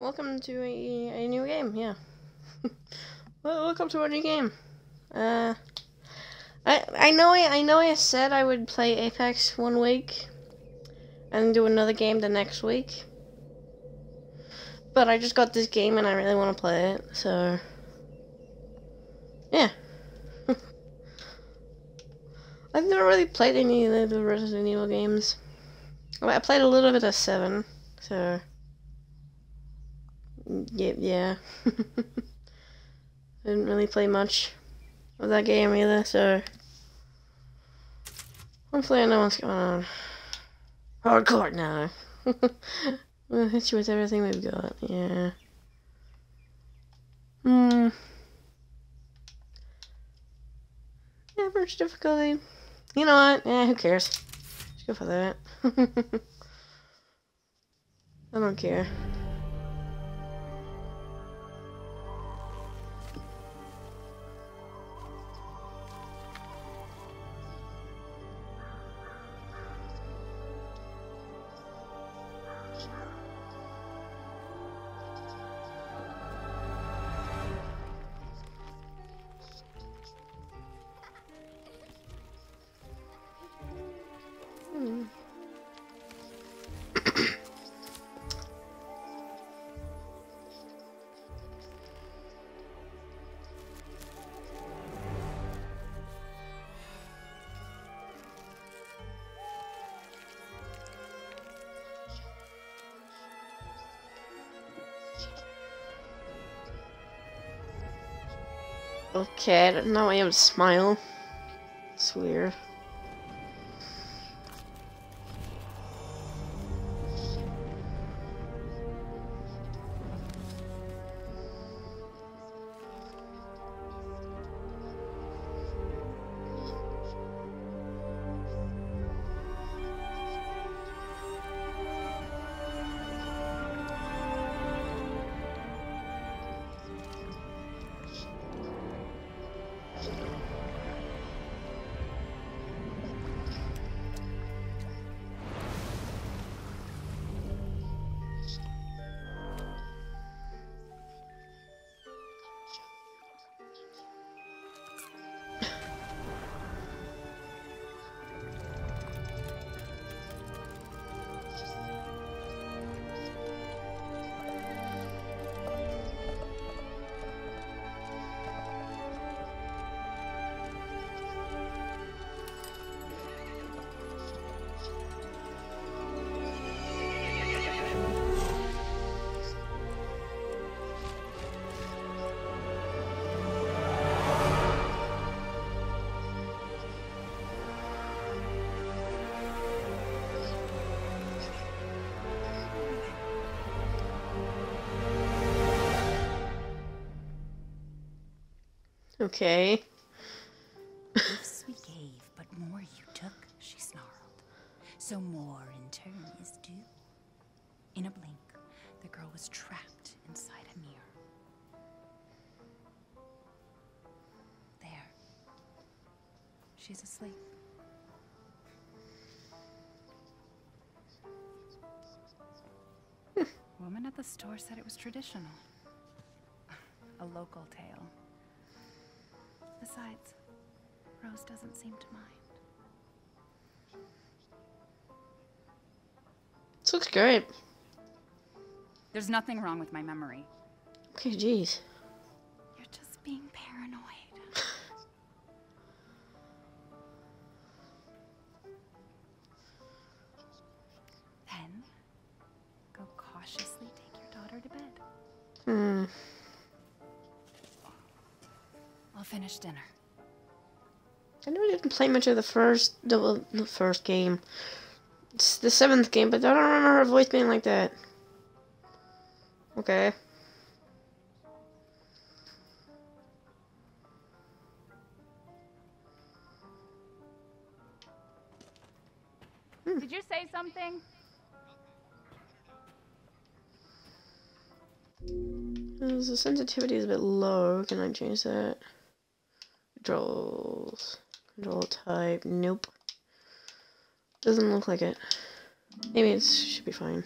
Welcome to a, a new game, yeah. well, welcome to a new game. Uh, I I know I I know I said I would play Apex one week, and do another game the next week. But I just got this game and I really want to play it, so yeah. I've never really played any of the Resident Evil games. I played a little bit of Seven, so. Yeah, yeah. Didn't really play much of that game either, so hopefully I know what's going on. Hardcore now. we'll hit you with everything we've got, yeah. Hmm. Average difficulty. You know what? Yeah, who cares? Let's go for that. I don't care. Okay, now I I am smile. It's weird. Okay. Gifts we gave, but more you took, she snarled. So more in turn is due. In a blink, the girl was trapped inside a mirror. There. She's asleep. Woman at the store said it was traditional. A local tale. Besides, Rose doesn't seem to mind. This looks great. There's nothing wrong with my memory. Okay, jeez. You're just being paranoid. I know I play much of the first, the, the first game. It's the seventh game, but I don't remember her voice being like that. Okay. Did you say something? Uh, The sensitivity is a bit low. Can I change that? Controls. Control type. Nope. Doesn't look like it. Maybe it should be fine.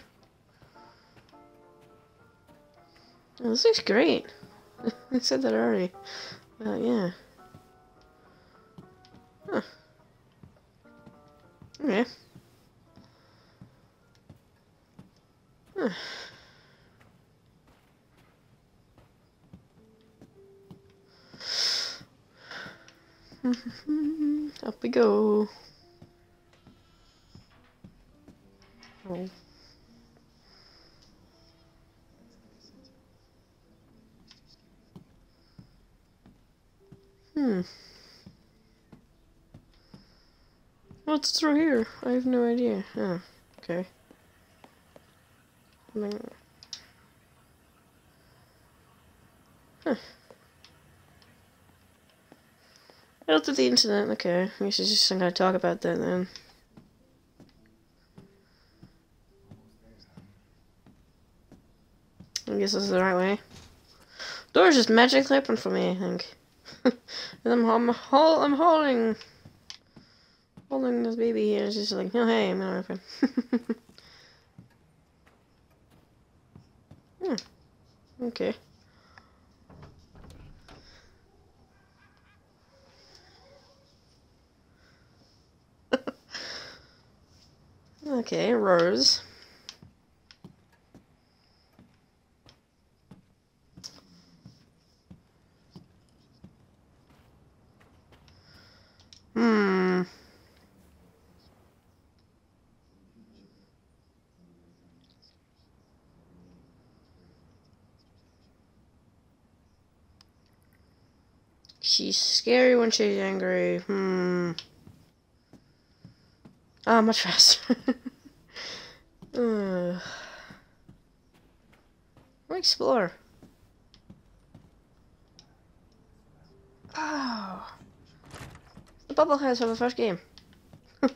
Oh, this looks great. I said that already. Uh, yeah. Huh. Okay. Huh. Up we go. Oh. Hmm. What's through here? I have no idea. Oh, okay. Huh. At the internet, okay. I guess just gonna talk about that then. I guess this is the right way. Door's just magically open for me, I think. I'm, I'm, I'm holding, holding this baby here. It's just like, oh hey, I'm gonna open. hmm. Okay. Okay, Rose. Hmm. She's scary when she's angry. Hmm. Ah, much faster. uh. We'll explore. Oh. The bubble has for the first game. At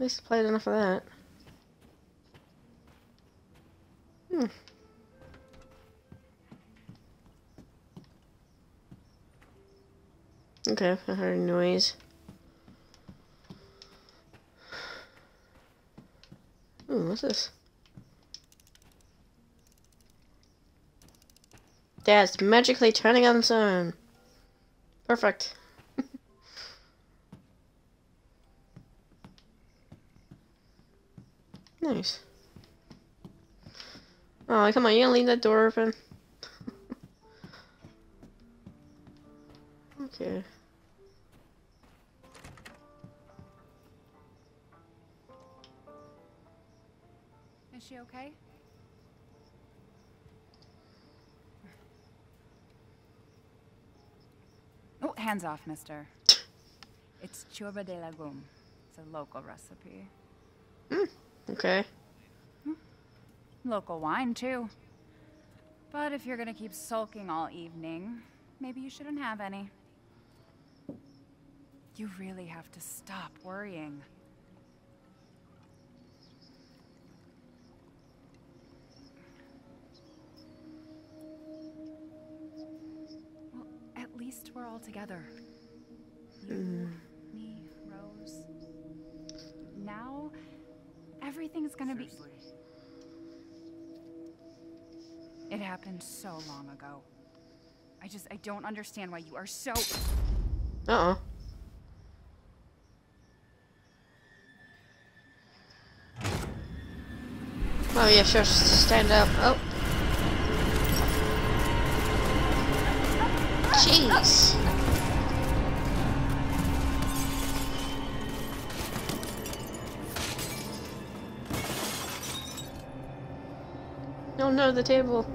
least played enough of that. Hmm. Okay, I heard a noise. Ooh, what's this? Dad's magically turning on the sun. Perfect. nice. Oh, come on, you gonna leave that door open? okay. She okay? Oh, hands off, mister. It's ciorbă de legume. It's a local recipe. Mm, okay. Local wine, too. But if you're gonna keep sulking all evening, maybe you shouldn't have any. You really have to stop worrying. We're all together. You, mm. me, Rose. Now, everything's gonna be. It happened so long ago. I just, I don't understand why you are so. Uh-oh. Oh yeah, sure, stand up. Oh. Jeez. No, oh, no, the table.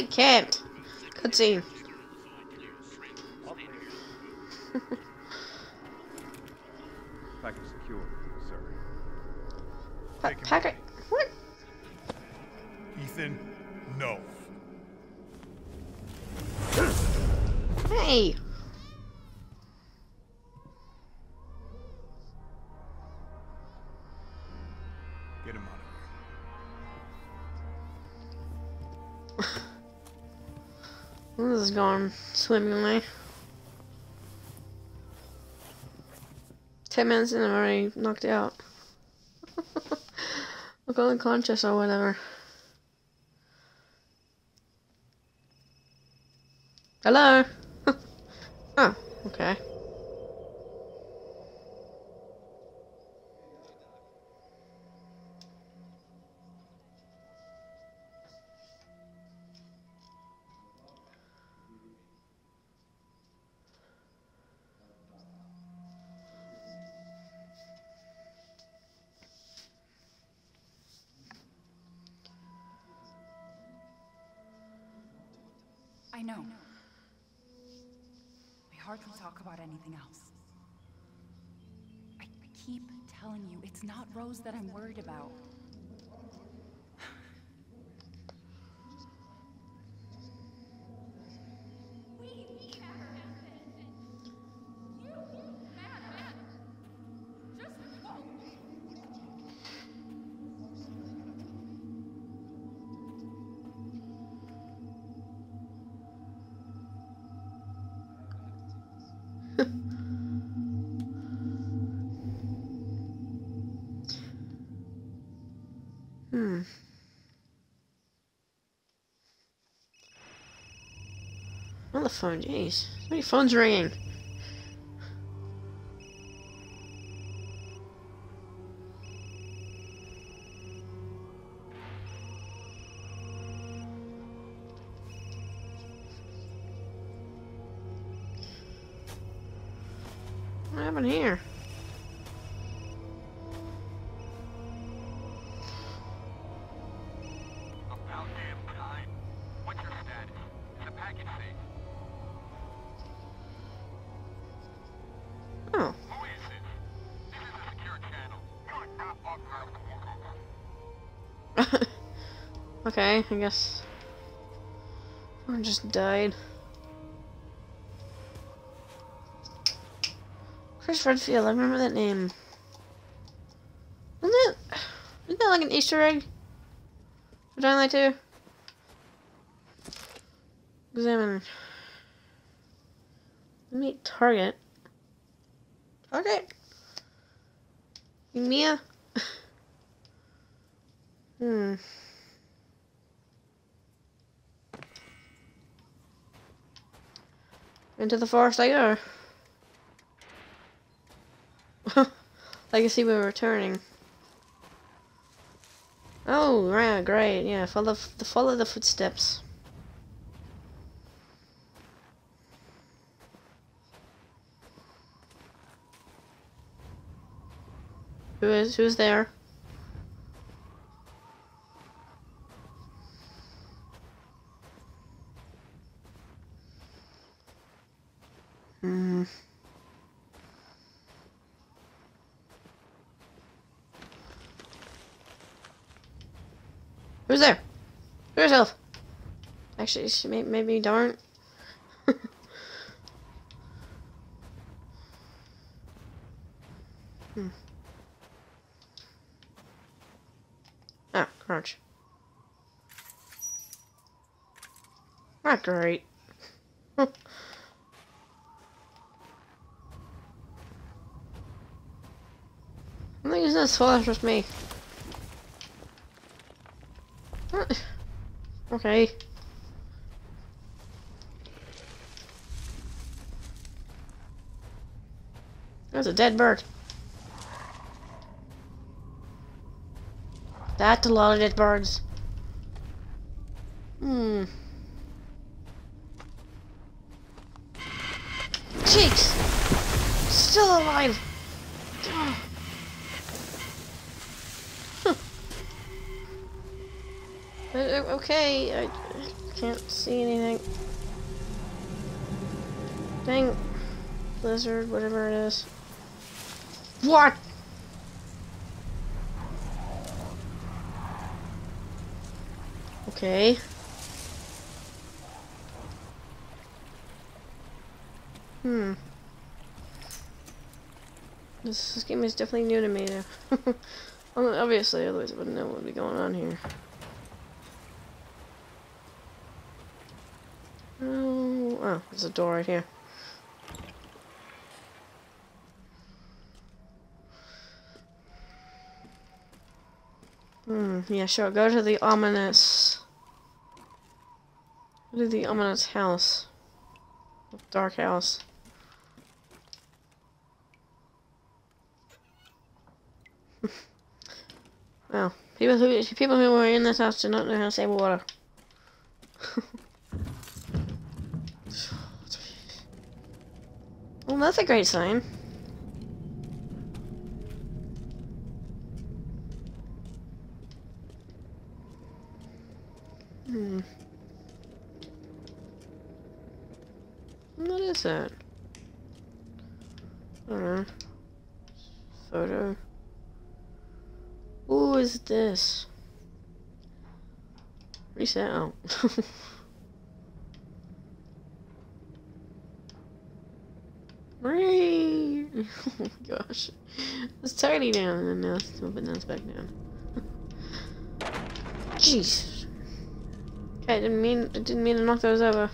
I can't. Cutscene. This is going swimmingly. Ten minutes and I'm already knocked out. Look unconscious or whatever. Hello? oh, okay. Anything else. I, I keep telling you, it's not Rose that I'm worried about. The phone, jeez. Many phones ringing. Okay, I guess. I just died. Chris Redfield, I remember that name. Isn't that, isn't that like an Easter egg? For Dying 2? Examine. Meet. Target? Mia? hmm. Into the forest I go. I can see we're returning. Oh, right, great. Yeah, follow the follow the footsteps. Who is who's there? Show yourself. Actually, she may, maybe don't. hmm. Ah, crunch. Not great. I think it's not flash with me. What? Okay. There's a dead bird. That's a lot of dead birds. Hmm. Cheeks! Still alive! okay, I can't see anything. Dang, blizzard, whatever it is. What? Okay. Hmm. This, this game is definitely new to me now. Obviously, otherwise I wouldn't know what would be going on here. There's a door right here. Hmm, yeah, sure. Go to the ominous. Go to the ominous house. Dark house. Well, people who people who were in this house do not know how to save water. well, that's a great sign. Hmm. What is that? I don't know. Photo. This? Reset. Oh. Whee! oh my gosh. It's tiny down and now it's moving it's back down. Jeez. Okay, I didn't mean I didn't mean to knock those over.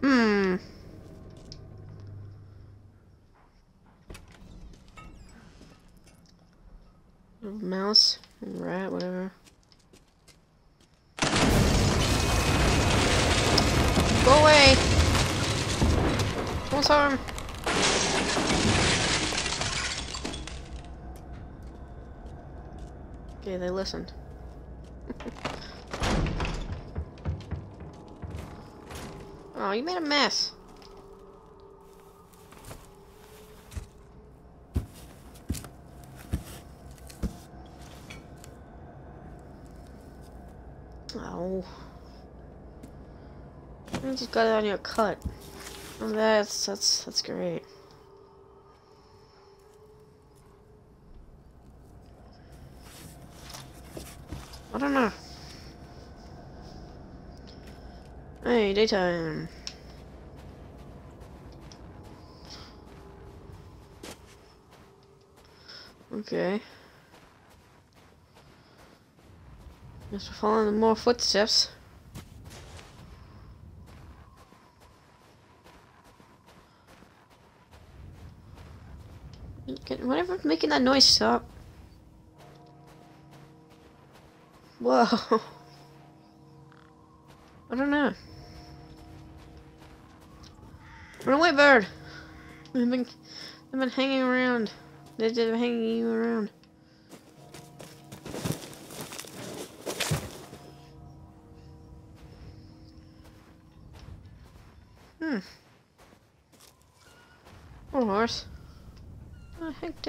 Hmm. Mouse, rat, whatever. Go away! Don't harm! Okay, they listened. oh, you made a mess. Oh. You just got it on your cut. Oh, that's that's that's great. I don't know. Hey, daytime. Okay. Guess we're following more footsteps. Whatever making that noise stop. Whoa. I don't know. Run away, bird! They've been, they've been hanging around. They've been hanging you around.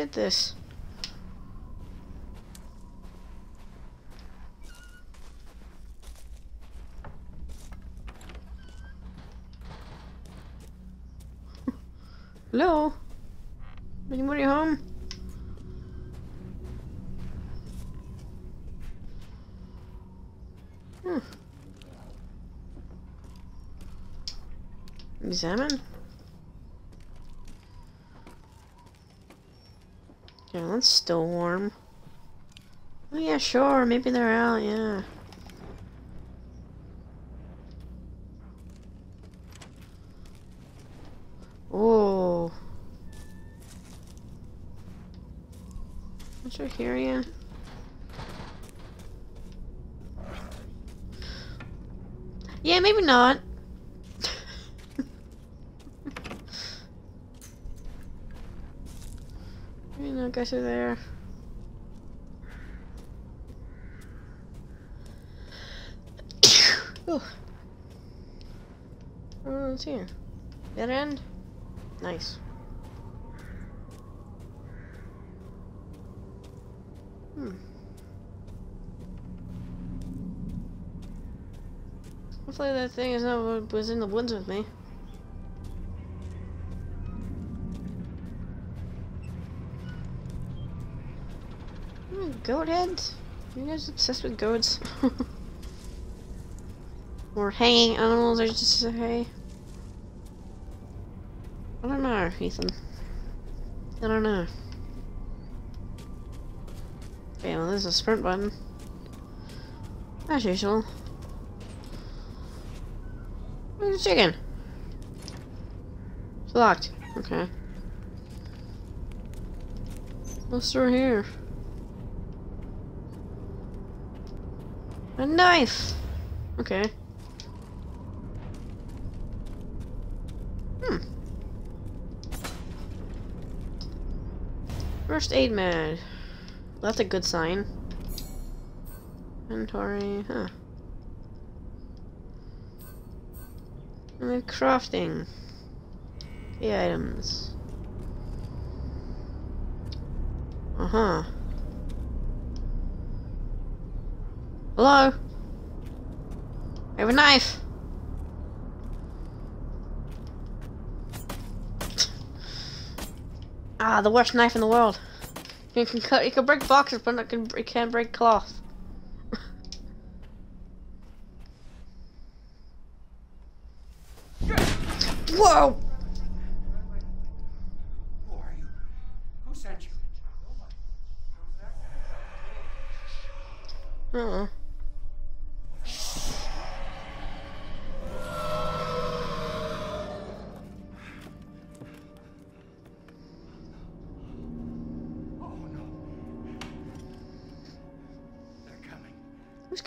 Did this? Hello? Anybody home? Hmm. Examine? Yeah, that's still warm. Sure, maybe they're out, yeah. Oh. Don't you hear you? Yeah, maybe not. maybe not go through there. oh. It's here. Dead end? Nice. Hmm. Hopefully that thing is not was in the woods with me. Hmm, goat heads? You guys obsessed with goats? or hanging animals, or just say. Ethan. I don't know. Okay, well, there's a sprint button. As usual. Where's the chicken? It's locked. Okay. What's through here? A knife! Okay. First aid med. That's a good sign. Inventory, huh. And crafting. The items. Uh-huh. Hello? I have a knife! Ah, the worst knife in the world. You can cut, you can break boxes, but not can, you can't break cloth. Whoa!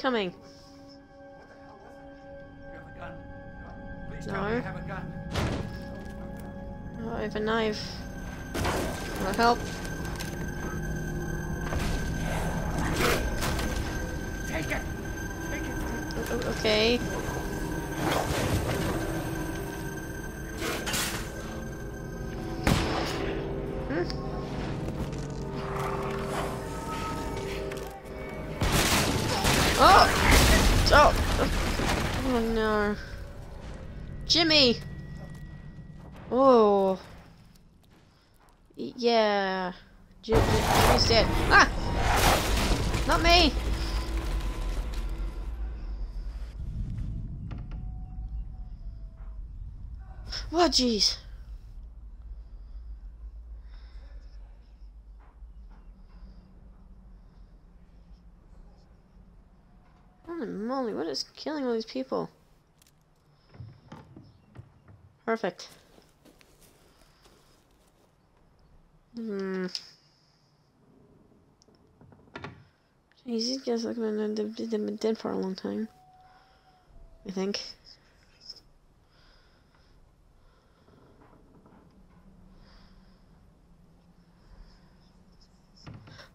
Coming? You have a gun? Please No. tell me you have a gun. Oh, I have a knife. Wanna help? Take it! Take it! Okay. No. Jimmy! Oh. Yeah. Jim- Jimmy's dead. Ah! Not me! What, jeez? Holy moly, what is killing all these people? Perfect. Hmm. These guys look like they've been dead for a long time. I think.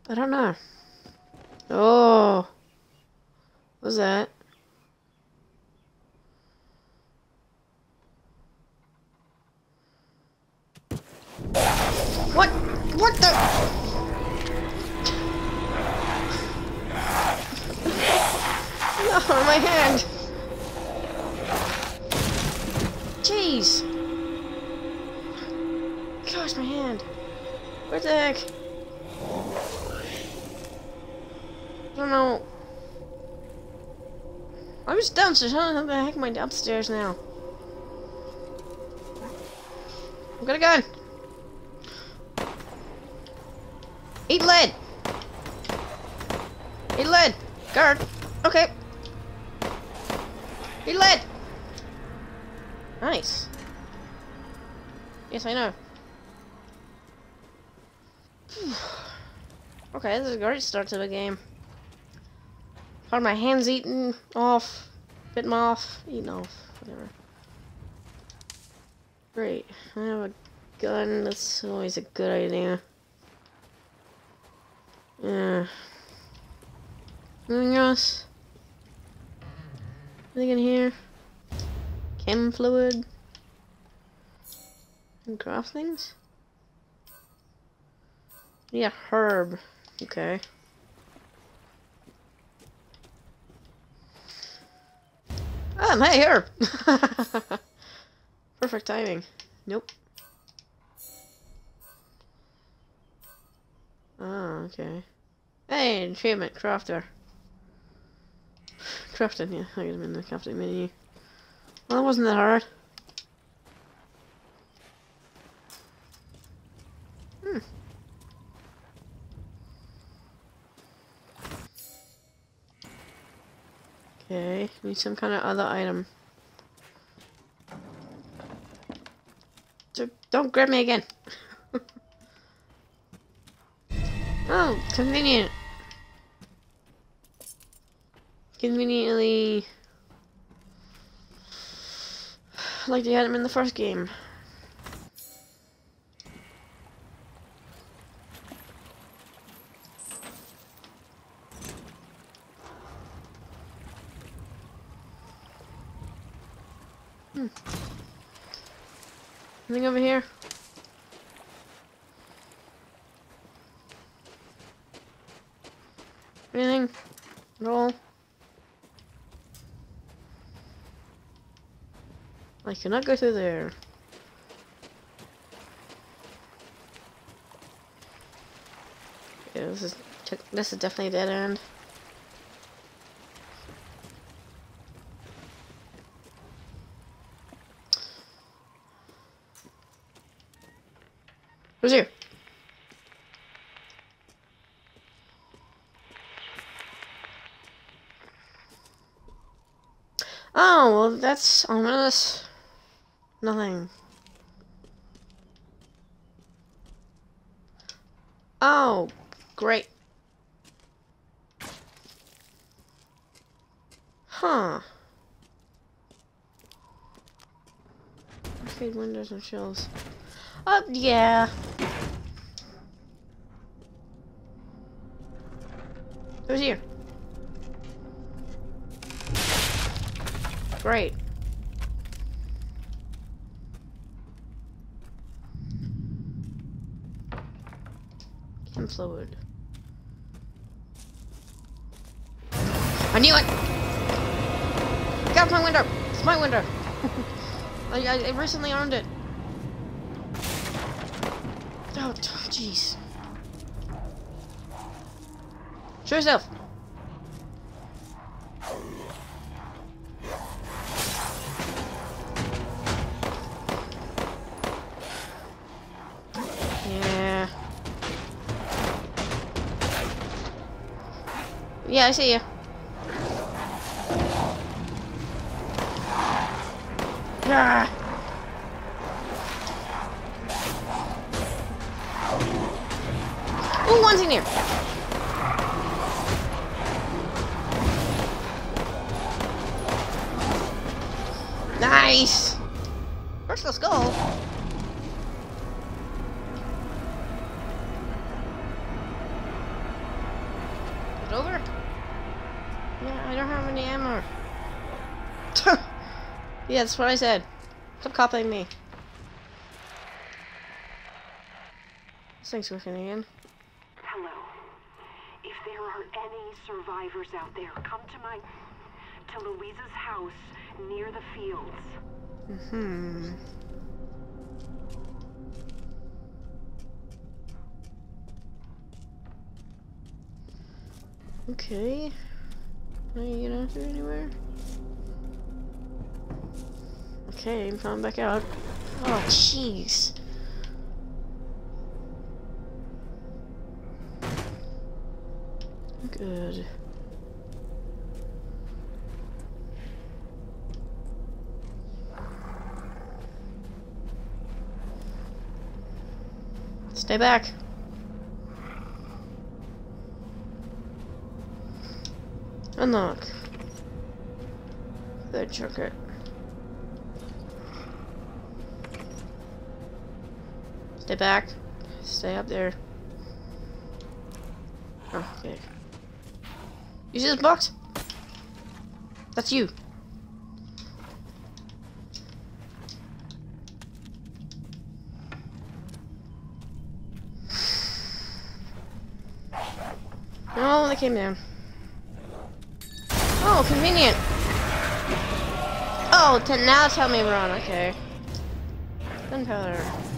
I don't know. Oh. was that? What? What the? No, my hand. Jeez. Gosh, my hand. What the heck? I don't know. I was downstairs. How the heck am I upstairs now? I've got a gun. Eat lead. Eat lead. Guard. Okay. Eat lead. Nice. Yes, I know. okay, this is a great start to the game. Are my hands eaten off? Bitten off? Eaten off. Whatever. Great. I have a gun. That's always a good idea. Yeah. Anything else? Anything in here? Chem fluid? And craft things? Yeah, herb. Okay. Um, hey, herb! Perfect timing. Nope. Oh, okay. Hey, achievement, crafter. crafting, yeah. I get them in the crafting menu. Well, that wasn't that hard. Hmm. Okay, need some kind of other item. Don't grab me again. Oh, convenient. Conveniently, like they had him in the first game. Hmm. Anything over here? Anything? At all? I cannot go through there. Yeah, this is this is definitely a dead end. Who's here? Oh, well, that's ominous. Nothing. Oh, great. Huh. Windows and shelves. Oh, yeah. Who's here? Great. Chem fluid. I knew it! Get out my window! It's my window! I, I, I recently owned it. Oh, jeez. Show yourself! Yeah. Yeah, I see you. Ah. Ooh, one's in here. Yeah, that's what I said. Stop copying me. This thing's working again. Hello. If there are any survivors out there, come to my. to Luiza's house near the fields. Mm hmm Okay. Are you gonna do anywhere? Okay, I'm coming back out. Oh, jeez. Good. Stay back. Unlock. Third circuit. Stay back. Stay up there. Oh, okay. You see this box? That's you. Oh, they came down. Oh, convenient. Oh, now tell me we're on. Okay. Gunpowder.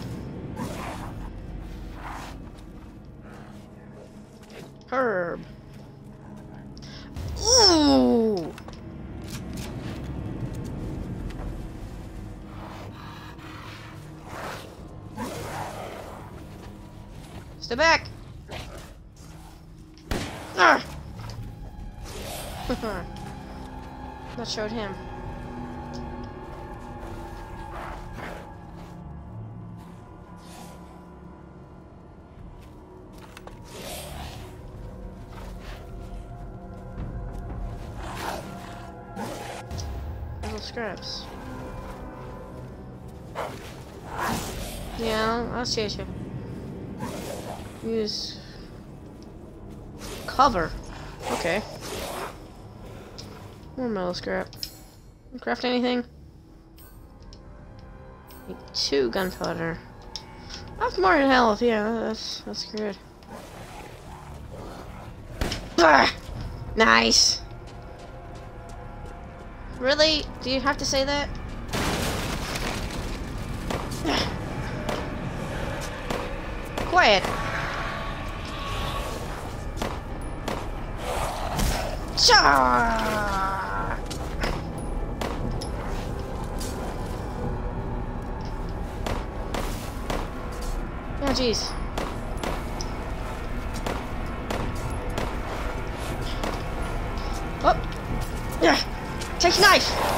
Showed him. Little scraps. Yeah, I'll see you. Use cover. Okay. More metal scrap. Craft anything? Need two gunpowder. That's more more health. Yeah, that's that's good. Ah! Nice. Really? Do you have to say that? Quiet. Cha! Oh, jeez. Oh! Yeah! Take knife!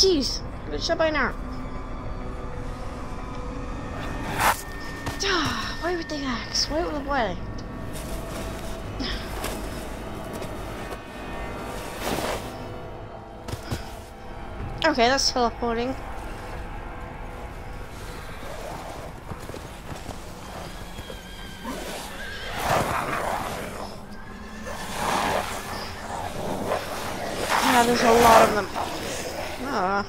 Jeez. Good shot by arrow. Ah, Why would they axe? Why would why? Okay, that's teleporting. Yeah, there's a lot of them. Ah.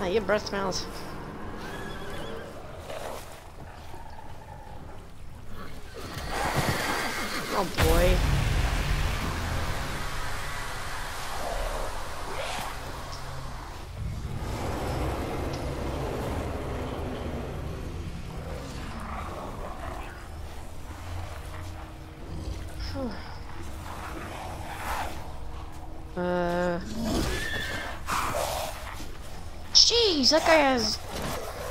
Ah, your breath smells. Oh boy. Jeez, that guy has...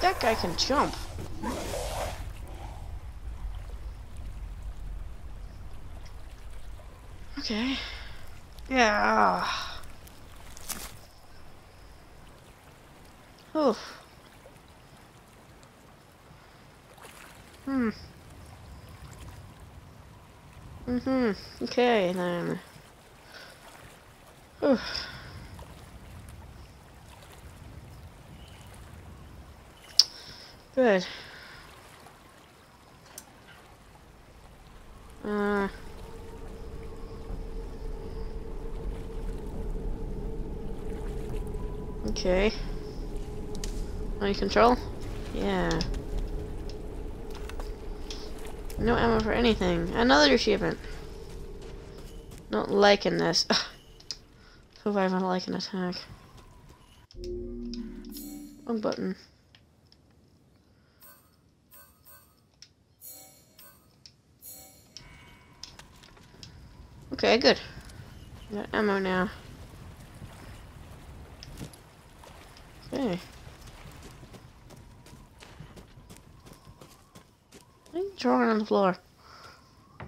That guy can jump. Okay. Yeah. Oof. Hmm. Mm-hmm. Okay, then. Okay. Mind control? Yeah. No ammo for anything. Another achievement. Not liking this. Survive on like an attack. One button. Okay, good. Got ammo now. Okay. What drawing on the floor? In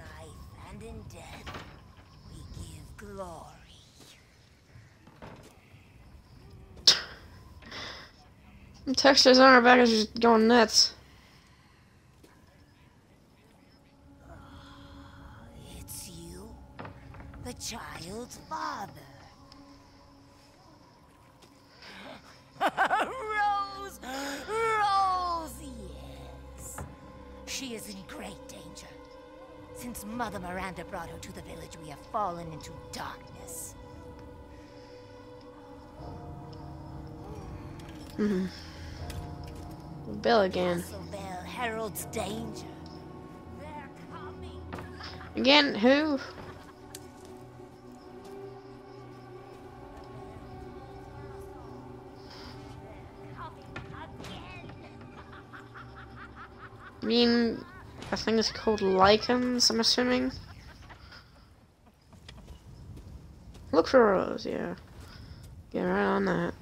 life and in death, we give glory. The textures on our back is just going nuts. Fallen into darkness. Mm-hmm. Bill again. Bell heralds danger. They're coming. Again, who? I mean, I think it's called lycans, I'm assuming. Rose, yeah. Get right on that.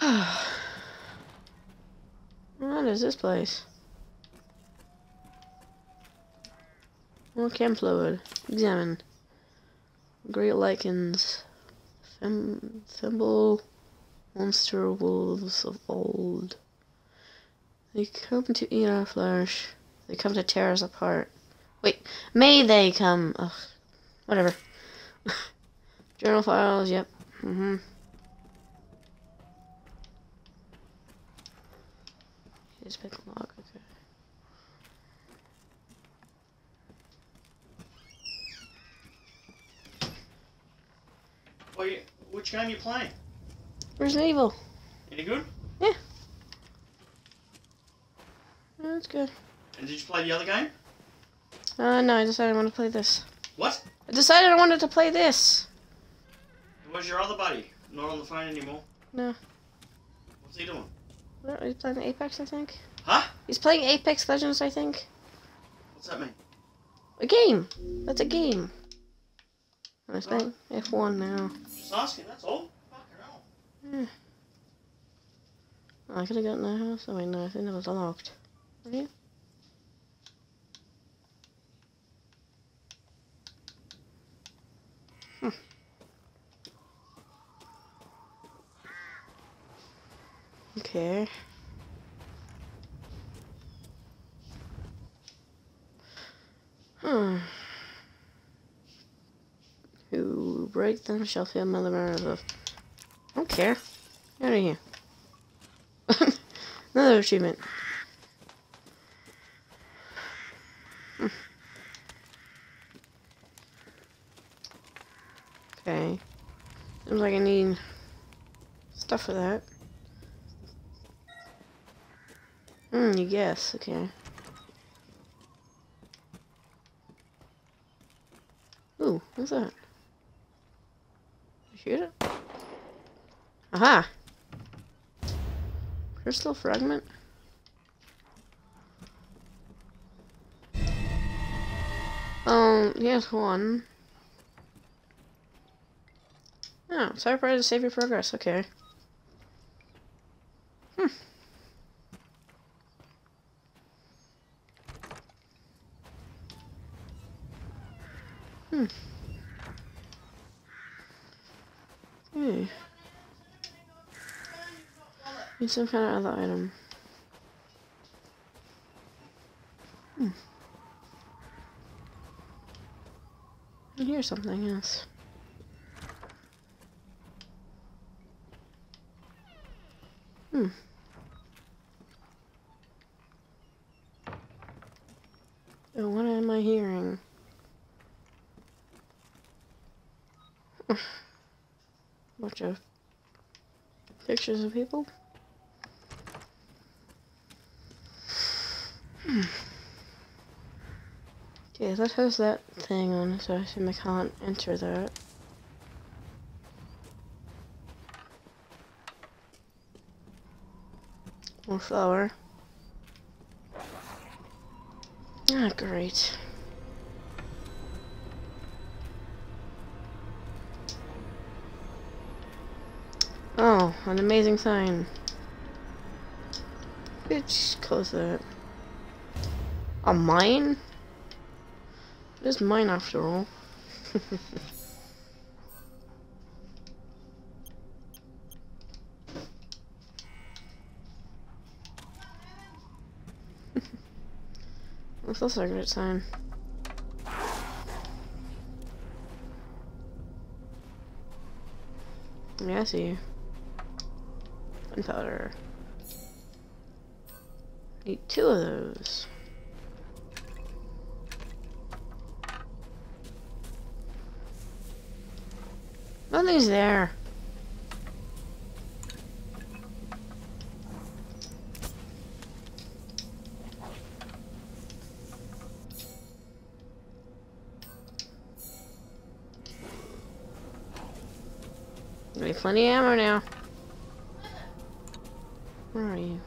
what is this place? More chem fluid. Examine. Great lycans. Thim thimble. Monster wolves of old. They come to eat our flesh. They come to tear us apart. Wait, may they come? Ugh, whatever. Journal files, yep. Mm-hmm. Here's pick log, okay. Well, you, which game you playing? Resident Evil. Any good? Yeah. That's good. And did you play the other game? Uh, no, I decided I want to play this. What? I decided I wanted to play this. Where's your other buddy? Not on the phone anymore. No. What's he doing? He's playing Apex, I think. Huh? He's playing Apex Legends, I think. What's that mean? A game. That's a game. I was oh. playing F1 now. Just asking, that's all. Fucking hell. Oh, I could have gotten the house. Oh wait, no, I think that was unlocked. Right? Okay. Hmm. Who break them shall feel murders of. I don't care. Get out of here. Another achievement. Hmm. Okay. Seems like I need stuff for that. Hmm, you guess. Okay. Ooh, what's that? Shoot it? Aha! Crystal fragment? Um, here's one. Oh, sorry for to save your progress, okay. Hmm. Hmm. Need some kind of other item. Hmm. I hear something else. Hmm. Oh, what am I hearing? Bunch of pictures of people. Hmm. Okay, that has that thing on so I assume I can't enter that. More flour. Ah, great. Oh, an amazing sign. Bitch, close that. A mine? It is mine after all. That's also a great sign. Yeah, I see you. Gunpowder. Need two of those. Nothing's there. Plenty of ammo now. Where are you?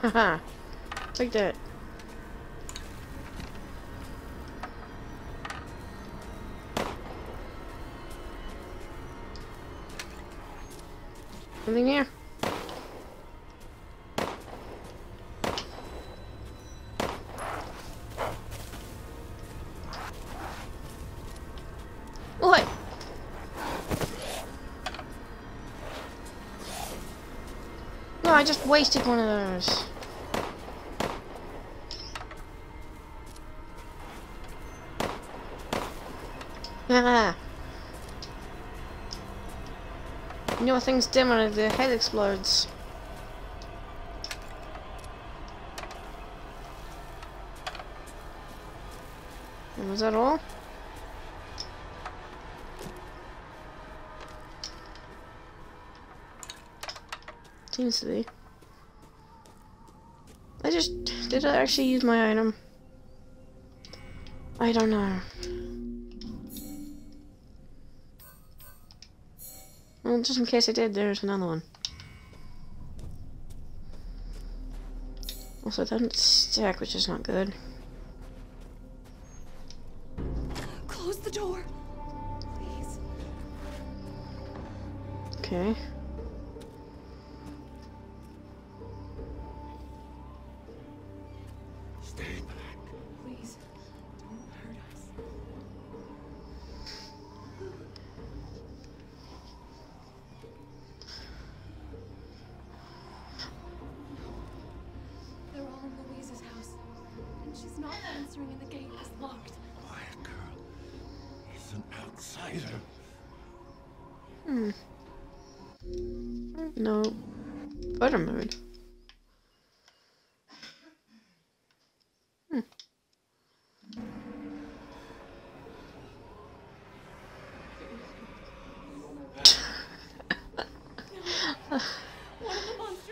Haha. Like that. Anything here? Wasted one of those. Ah. You know things dim when the head explodes. And was that all? Seems to be. Did I actually use my item? I don't know. Well, just in case I did, there's another one. Also, it doesn't stack, which is not good.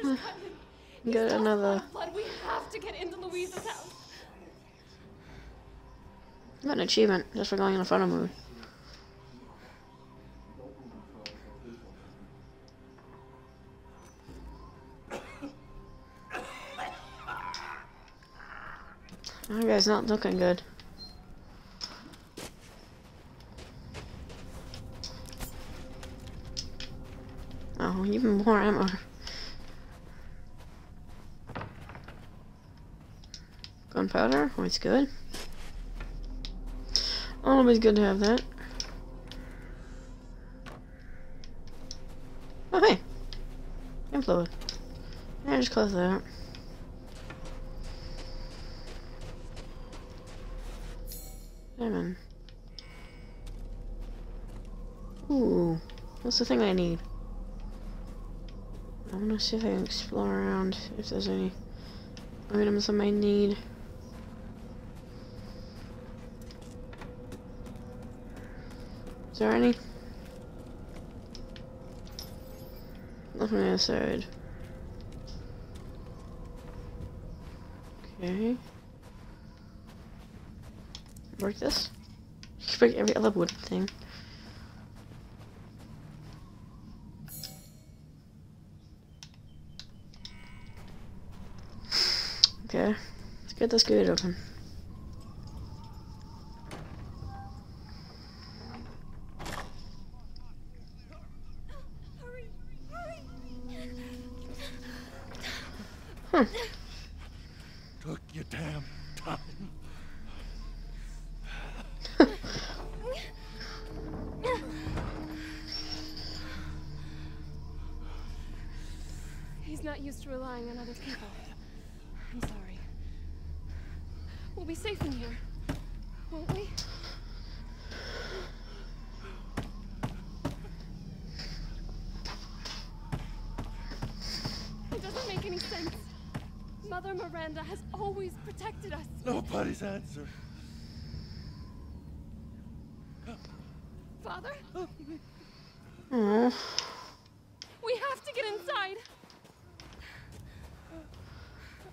Get got another. Blood. We have to get into Luiza's house. Got an achievement just for going in a photo mode. That guy's not looking good. Ooh, even more ammo. Gunpowder, always good. Always good to have that. Oh hey, chem fluid. Yeah, just close that. Diamond. Ooh, what's the thing I need? I want to see if I can explore around if there's any items I might need. There any? Nothing on the other side. Okay. Break this? Break every other wood thing. Okay, let's get this gate open. Hurry! Hurry! Hmm. Took your damn time. He's not used to relying on other people. I'm sorry. We'll be safe in here, won't we? It doesn't make any sense. Has always protected us. Nobody's answer. Father, Aww. we have to get inside.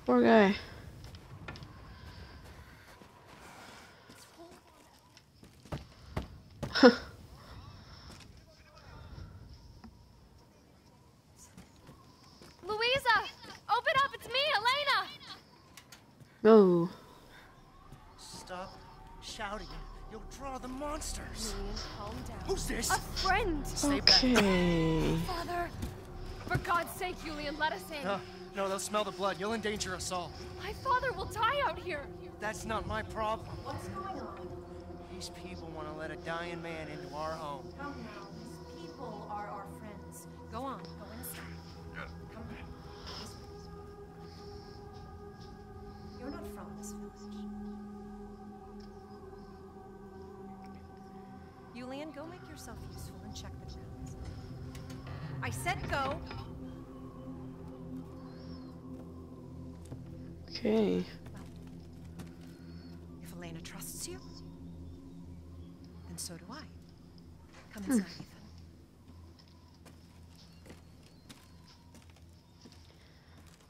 Poor guy. Luiza, open up. It's me, Elena. Oh. Stop shouting. You'll draw the monsters. Julian, calm down. Who's this? A friend. Okay. Father, for God's sake, Julian, let us in. No, no, they'll smell the blood. You'll endanger us all. My father will die out here. That's not my problem. What's going on? These people want to let a dying man into our home. I said go. Okay. If Elena trusts you, then so do I. Come inside, hmm. Ethan.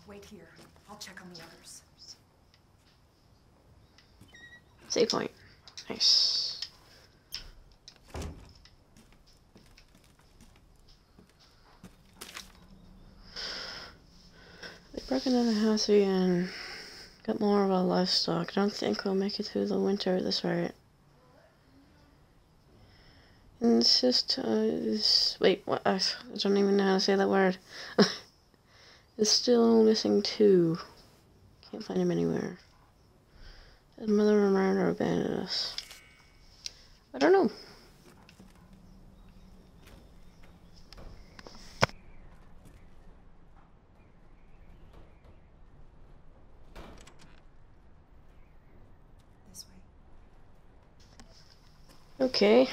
Wait here. I'll check on the others. Save point. Nice. Broke into the house again. Got more of our livestock. Don't think we'll make it through the winter at this rate. Insist. Is, wait, what? I don't even know how to say that word. is still missing two. Can't find him anywhere. Did Mother and Miranda abandon us? I don't know. This way. Okay.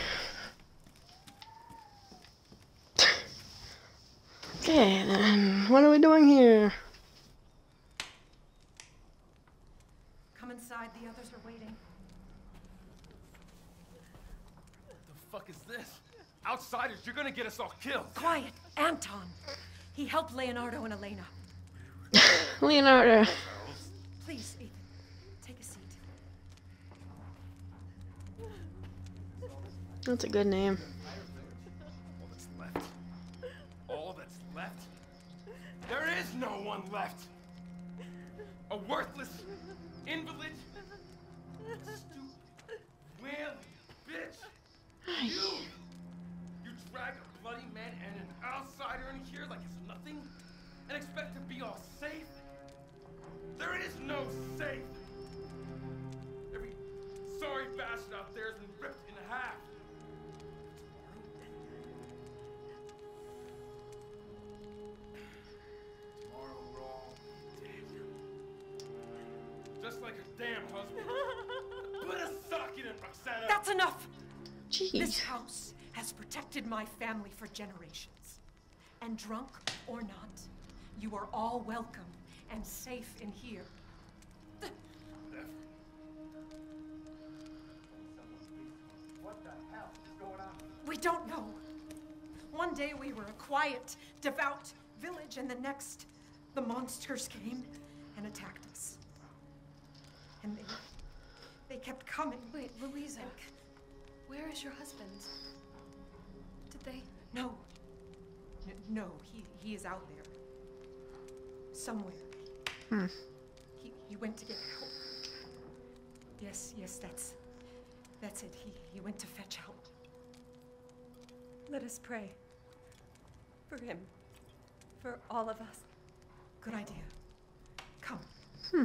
okay, then. What are we doing here? Come inside. The others are waiting. What The fuck is this? Outsiders, you're gonna get us all killed. Quiet, Anton. He helped Leonardo and Elena. Leonardo. Please, That's a good name. All that's left. All that's left? There is no one left! A worthless, invalid, stupid, wailing bitch! You! You drag a bloody man and an outsider in here like it's nothing? And expect to be all safe? There is no safe! Every sorry bastard out there has been ripped in half! Like her damn husband. Put a sock in it, Roxana! That's enough! Jeez. This house has protected my family for generations. And drunk or not, you are all welcome and safe in here. What the hell is going on? We don't know. One day we were a quiet, devout village, and the next, the monsters came and attacked us. And they, they kept coming. Wait, Luiza. Where is your husband? Did they? No. N- no, he, he is out there. Somewhere. Hmm. He, he went to get help. Yes, yes, that's that's it. He he went to fetch help. Let us pray. For him. For all of us. Good idea. Come. Hmm.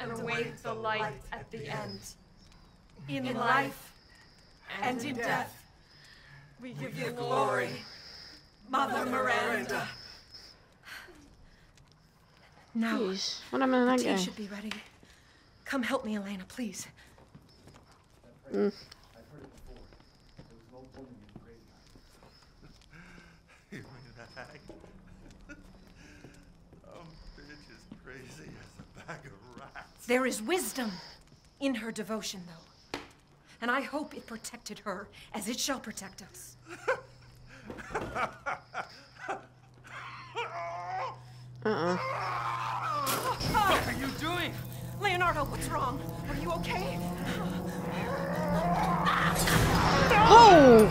and await the light at the end. In life and in death, we give you glory, Mother Miranda. Now, Jeez. What happened to that tea guy? should be ready. Come help me, Elena, please. Mm. You mean that? Some bitch is crazy as a bag of rats. There is wisdom in her devotion, though. And I hope it protected her as it shall protect us. Uh-uh. What are you doing? Leonardo, what's wrong? Are you okay? Oh!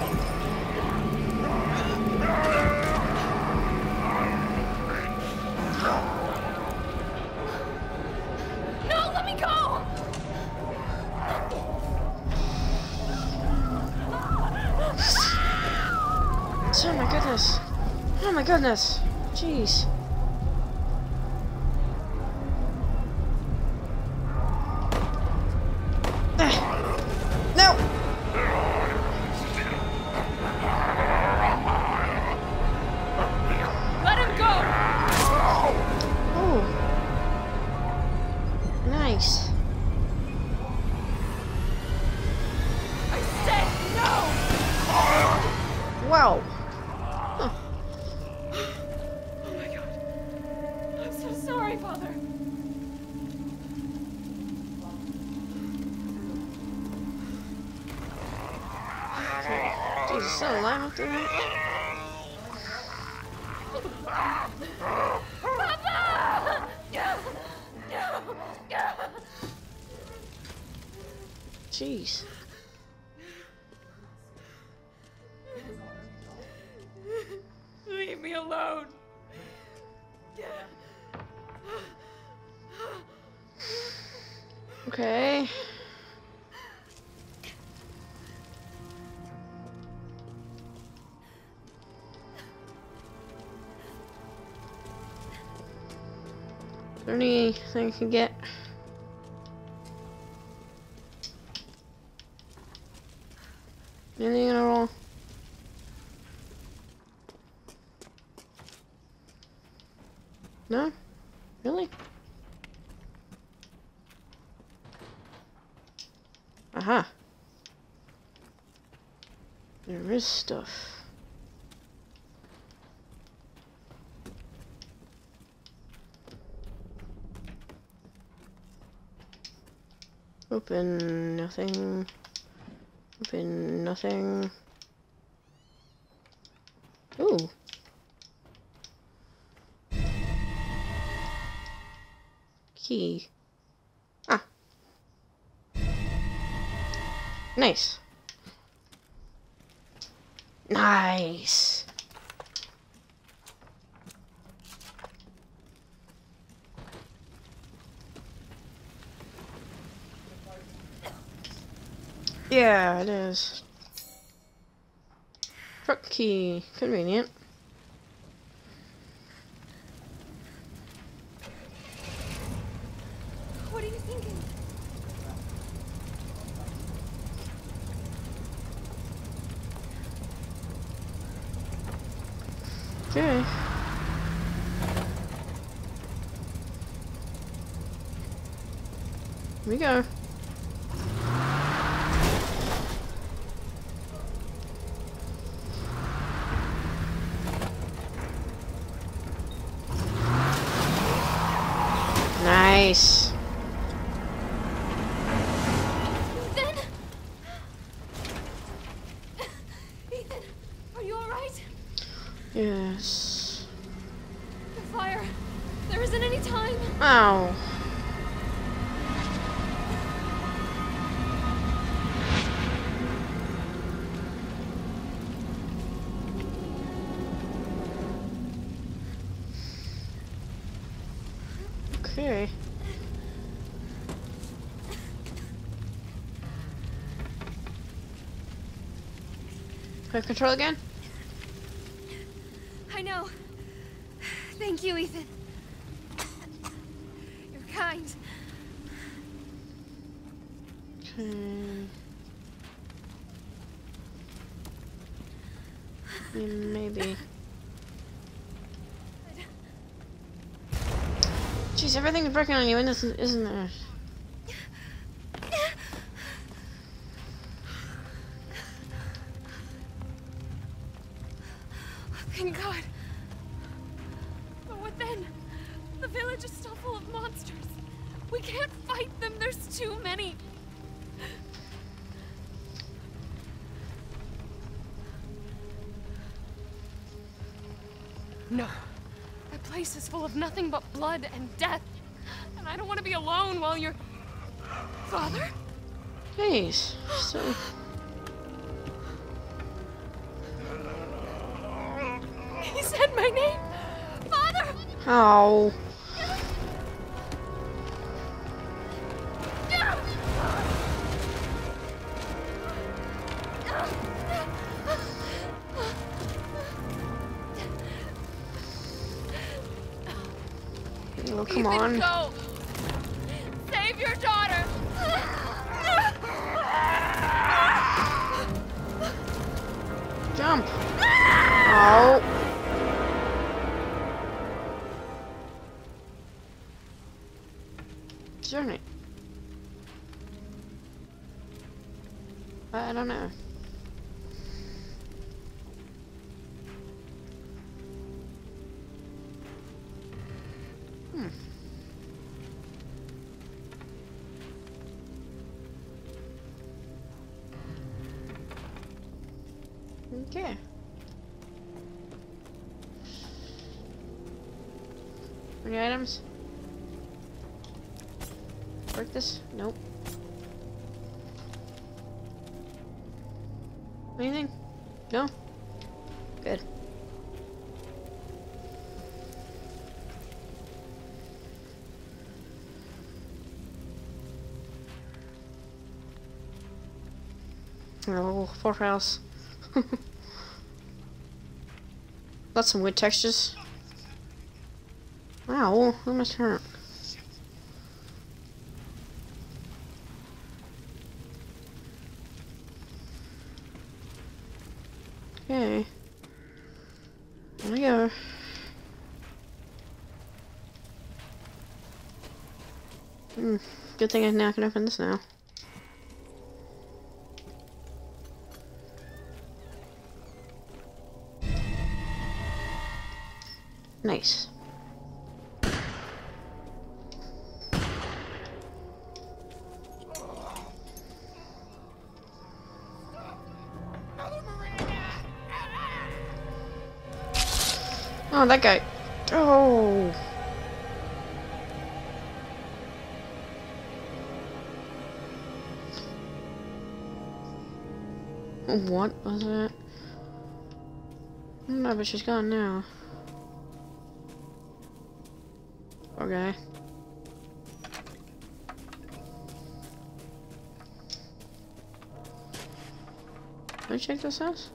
Goodness. Oh my goodness. Jeez. I can get? Anything at all? No? Really? Aha. There is stuff. Open nothing. Open nothing. Ooh. Key. Ah. Nice. Nice. Yeah, it is. Truck key. Convenient. What are you thinking? Okay. Here we go. Nice. Ethan! Ethan, are you alright? Yes. The fire. There isn't any time. Ow. Okay. Quick control again? I know. Thank you, Ethan. You're kind. Okay. Maybe. Jeez, everything's breaking on you, and this isn't there? Of nothing but blood and death. And I don't want to be alone while you're. Father? Jeez. So. He said my name! Father! Oh. I don't know. Oh, poor house. Got some wood textures. Wow, who must hurt? Okay. There we go. Hmm. Good thing I now can open this now. Oh, that guy. Oh. What was that? No, but she's gone now. Okay. Did I check this house?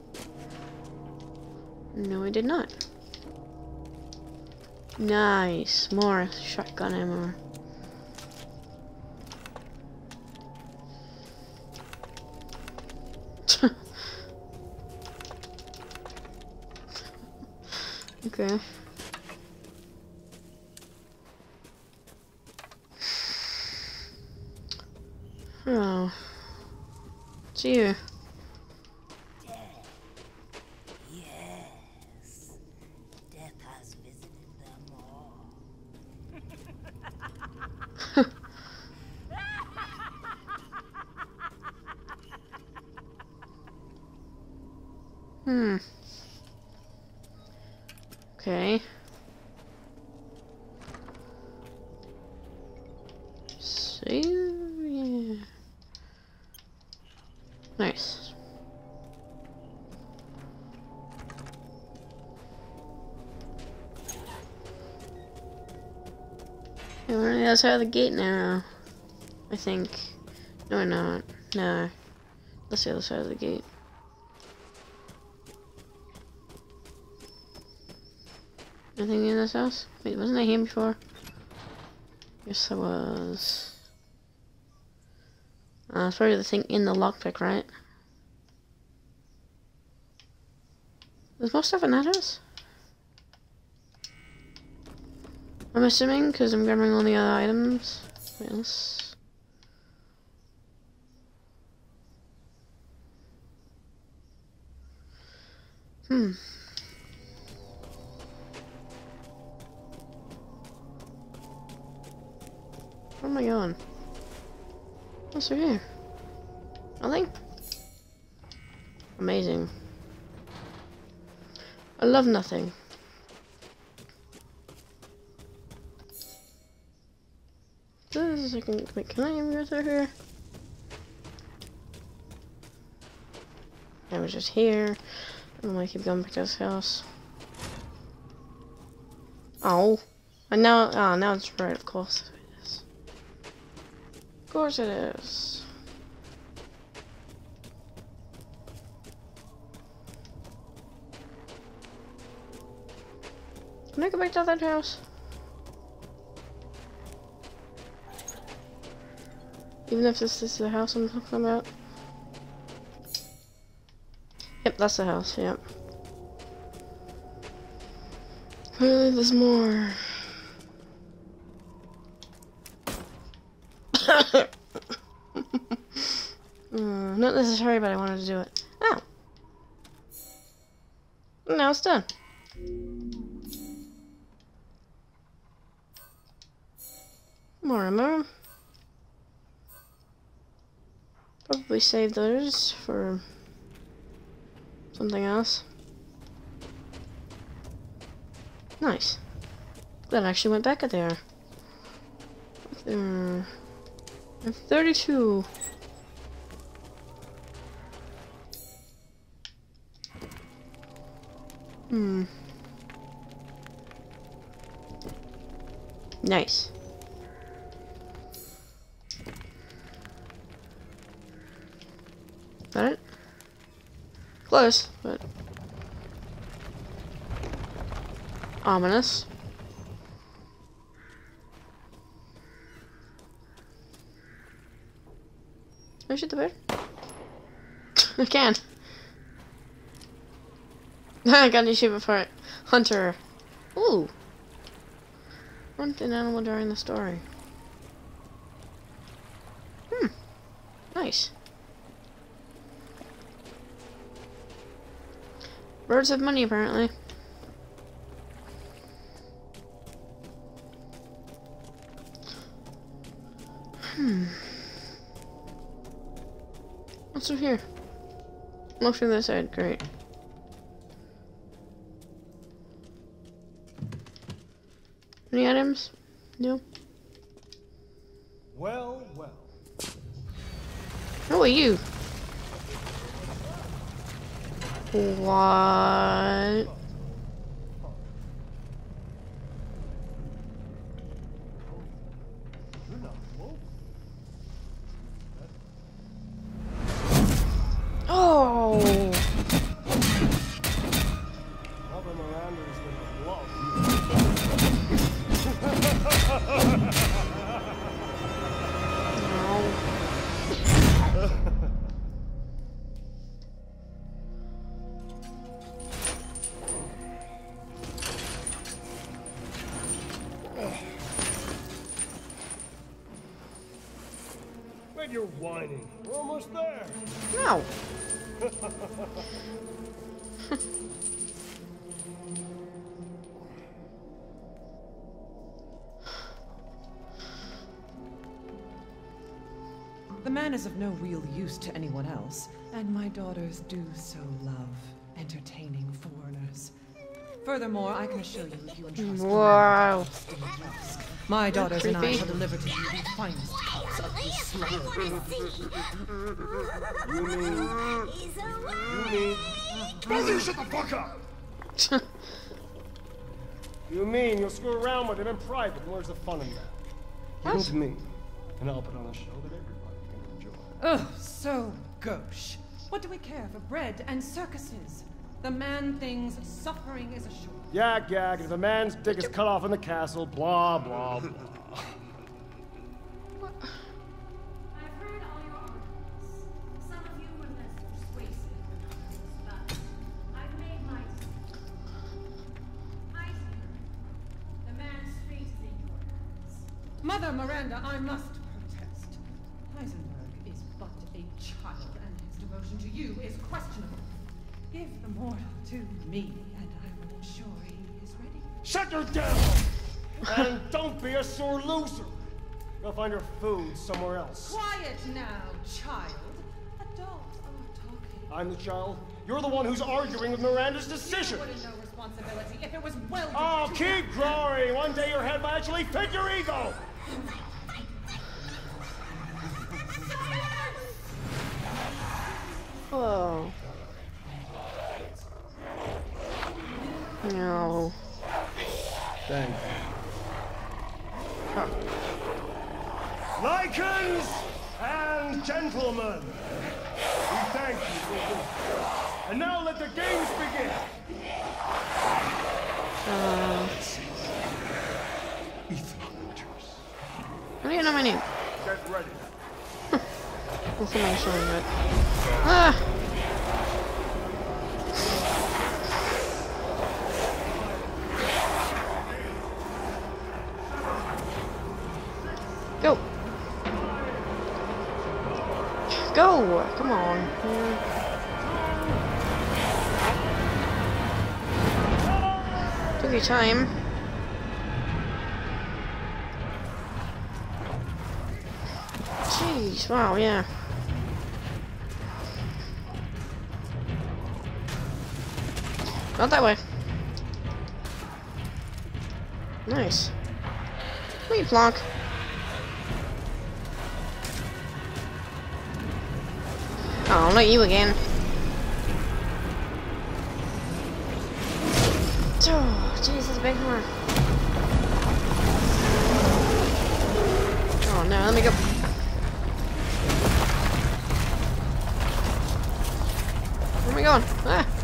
No, I did not. Nice. More shotgun ammo. okay. Other side of the gate now. I think. No, we're not. No. The other side of the gate. Anything in this house? Wait, wasn't I here before? Yes, I was. Uh, it's probably the thing in the lockpick, right? There's more stuff in that house? I'm assuming, because I'm grabbing all the other items. Yes. Hmm. Where am I going? What's through here? Nothing? Amazing. I love nothing. This is a second. Wait, can I even go through here? I was just here. I'm gonna keep going back to this house. Oh. And now, oh, now it's right, of course it is. Of course it is. Can I go back to that house? Even if this is the house I'm talking about? Yep, that's the house, yep. Clearly there's more. Uh, not necessary, but I wanted to do it. Oh. Now it's done. More ammo. Probably save those for something else. Nice. That actually went back there. There. I'm 32. Hmm. Nice. Close, but ominous. Can I shoot the bird? I can. I got to shoot before it. Hunter. Ooh. Hunt an animal during the story. Hmm. Nice. Birds have money, apparently. Hmm. What's over here? Look from this side, great. Any items? No. Well, well. Who are you? What? Oh. You're whining. We're almost there. No. The man is of no real use to anyone else, and my daughters do so love entertaining foreigners. Furthermore, I can assure you if you entrust me Wow. with staying dusk, my daughters and I creepy. shall deliver to you the finest cuts of this slaughter. You mean. You mean. Brother, shut the fuck up! You mean you'll screw around with him in private? and Where's the fun in that? Give What? to me, and I'll put on a show that everybody can enjoy. Oh, so gauche. What do we care for bread and circuses? The man thinks suffering is assured. Yak yak, if a man's dick is cut off in the castle, blah blah blah. Mother Miranda, I must protest. Heisenberg is but a child, and his devotion to you is questionable. Give the mortal to me, and I will ensure he is ready. Shut your damn mouth! And don't be a sore loser! Go find your food somewhere else. Quiet now, child. Adults are talking. I'm the child. You're the one who's arguing with Miranda's decision. You wouldn't know responsibility if it was welded Oh, keep growing! One day your head might actually fit your ego! Oh. No. Thank you. Lycans and gentlemen, we thank you for this. And now let the games begin! Uh, how do you know my name? Get ready. Well, somebody's showing it. Ah! Go! Go! Come on. Yeah. Took your time. Jeez, wow, yeah. Not that way. Nice. Wait, Flonk. Oh, not you again. Oh, a big one. Oh no, let me go. Going? Ah!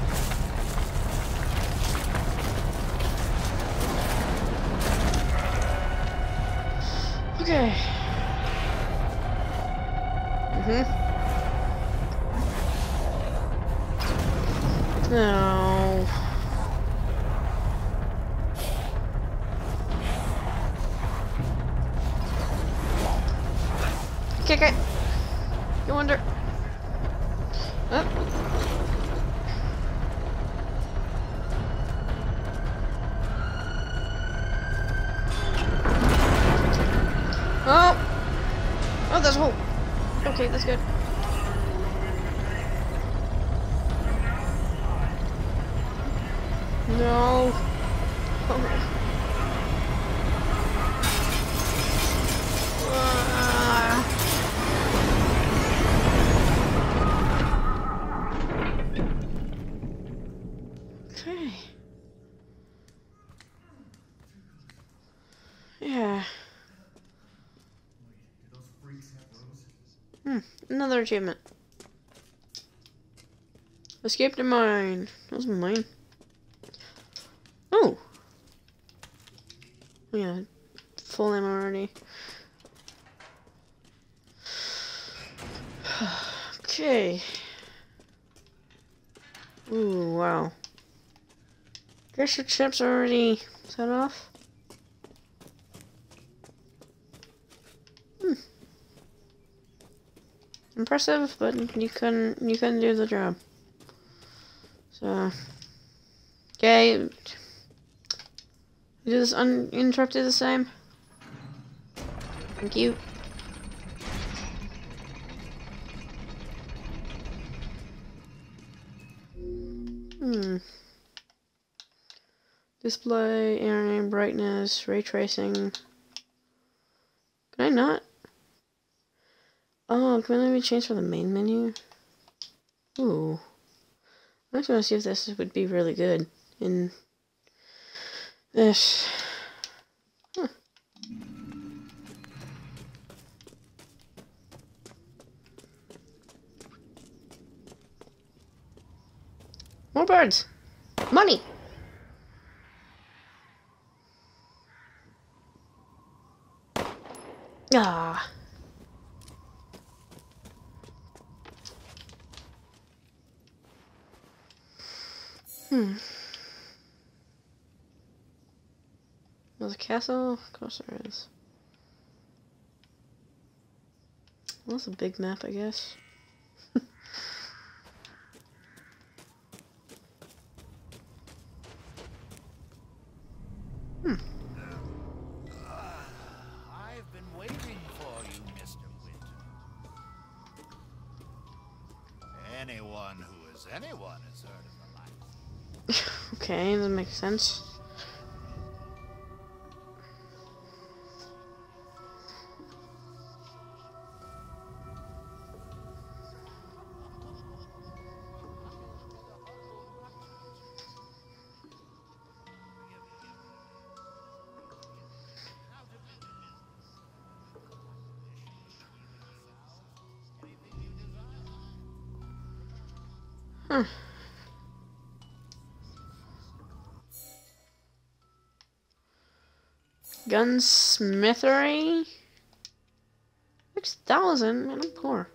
Another achievement. Escape the mine. That was mine. Oh! Yeah, full ammo already. okay. Ooh, wow. Guess your chips already set off. Impressive, but you couldn't you couldn't do the job. So Okay. Do this uninterrupted the same. Thank you. Hmm. Display, air brightness, ray tracing. Can I not? Oh, can I maybe change for the main menu? Ooh. I just want to see if this would be really good in this. Huh. More birds! Money! Ah. Hmm. There's a castle? Of course there is. Well, that's a big map, I guess. hmm. Anyone who is anyone the light. Okay, that makes sense. Gunsmithery? 6,000? Man, I'm poor.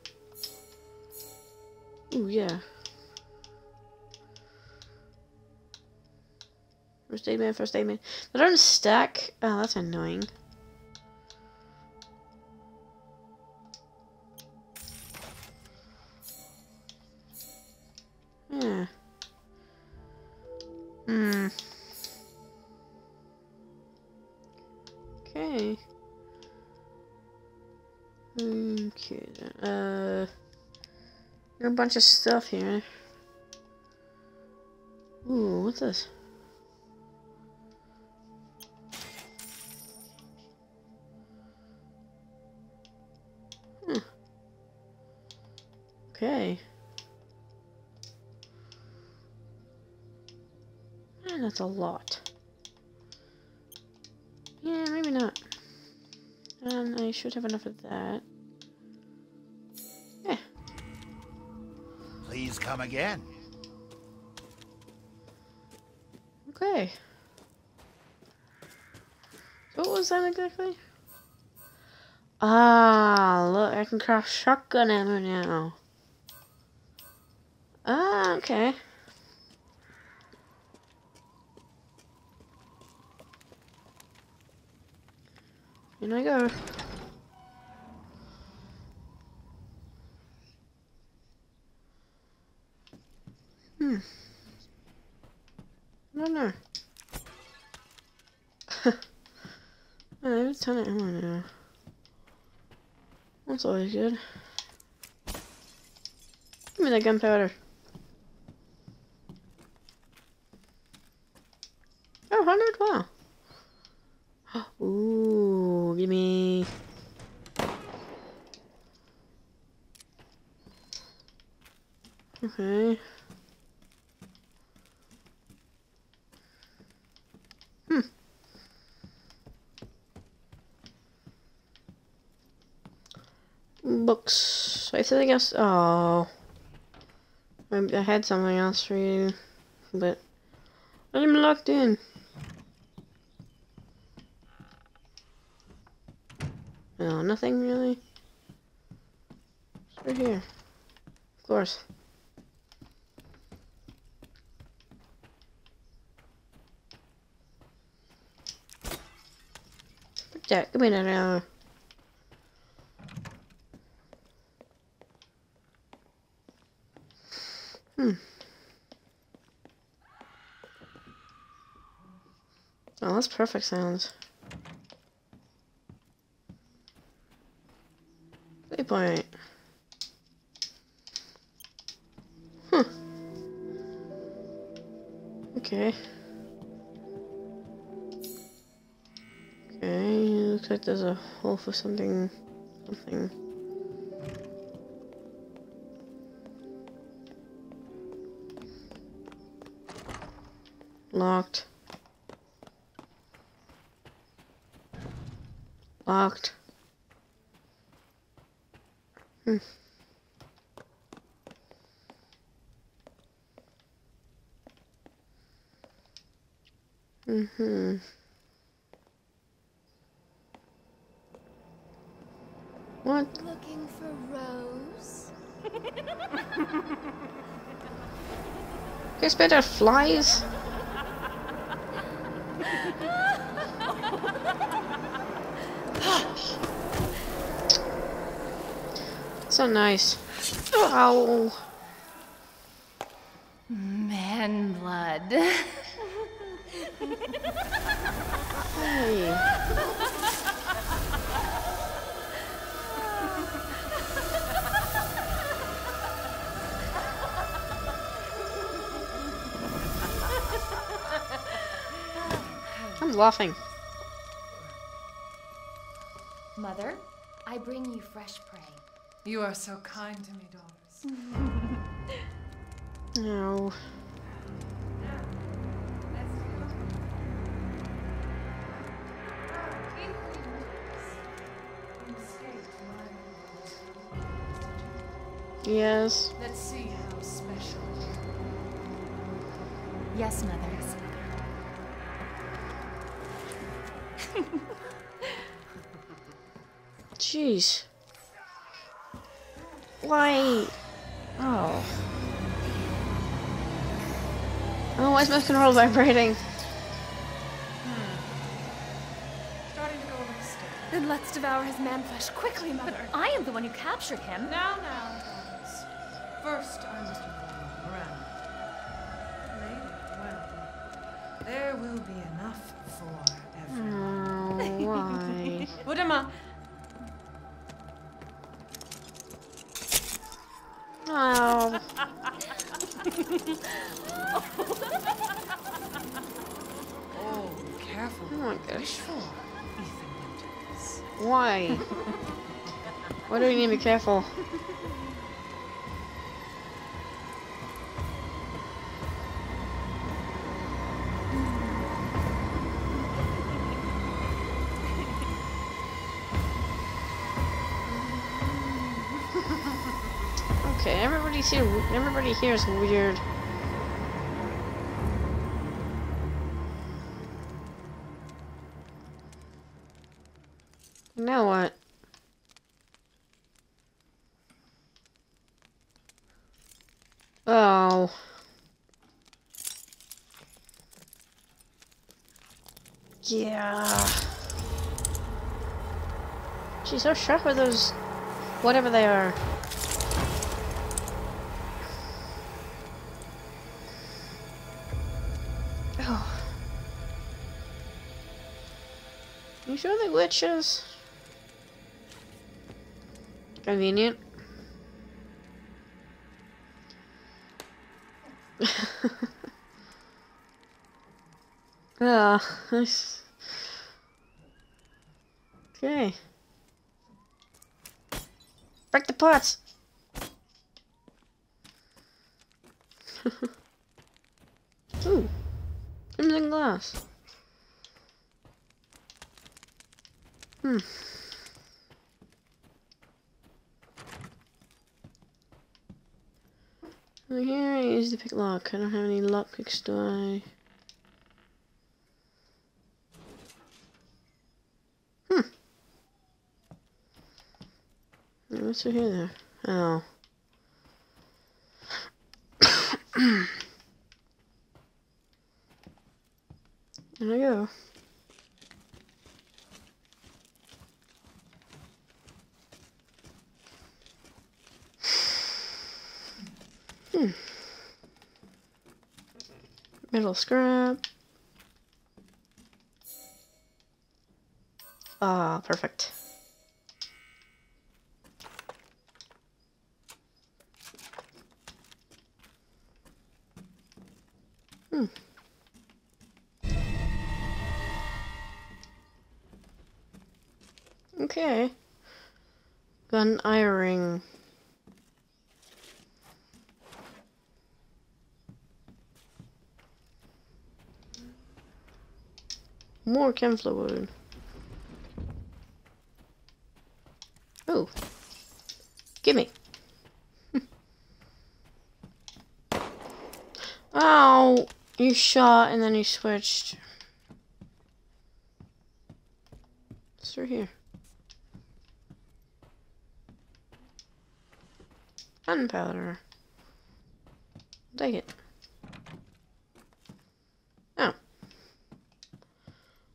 Ooh, yeah. First aid man, first aid man. They don't stack. Oh, that's annoying. Bunch of stuff here. Ooh, what's this? Hmm. Okay. Man, that's a lot. Yeah, maybe not. And I should have enough of that. Come again. Okay. What was that exactly? Ah, look, I can craft shotgun ammo now. Ah, okay. In I go. Hmm. I don't know. I have a ton of ammo now. That's always good. Give me that gunpowder. Oh, 100? Wow. Ooh, give me. Okay. Hmm. Books. else. Oh. I, had something else for you, but I'm locked in. No, nothing really. It's right here. Of course. Jack, give me that now. Hmm. Oh, that's perfect sounds. Waypoint. Huh. Okay. Okay, looks like there's a hole for something, something. Locked. Locked. Hmm. Mm-hmm. What? Looking for Rose? Guess better flies. so nice. Ow. Man blood. Hey. Laughing. Mother, I bring you fresh prey. You are so kind to me, daughters. No. Is my control vibrating? Hmm. Starting to go a little stiff. Then let's devour his man flesh quickly, Mother. I am the one who captured him. Now, now, daughters. First, I must inform you around. Lady, well, there will be enough for everyone. Oh, why? Udama, Why? Why do we need to be careful? Okay, everybody's here. Everybody here is weird. Now what? Oh. Yeah. She's so sharp with those, whatever they are. Oh. You sure the glitches? Convenient. Ah, nice. Okay. Break the pots. Ooh, crimson glass. Hmm. So here I use the pick lock. I don't have any lock picks, do I? Hmm. What's over here there? Oh. there I go. Hmm. Metal scrap. Ah, perfect. Hmm. Okay. Gun eye More chem fluid. Oh. Gimme. oh, you shot and then you switched. It's through here. Gunpowder. Take it.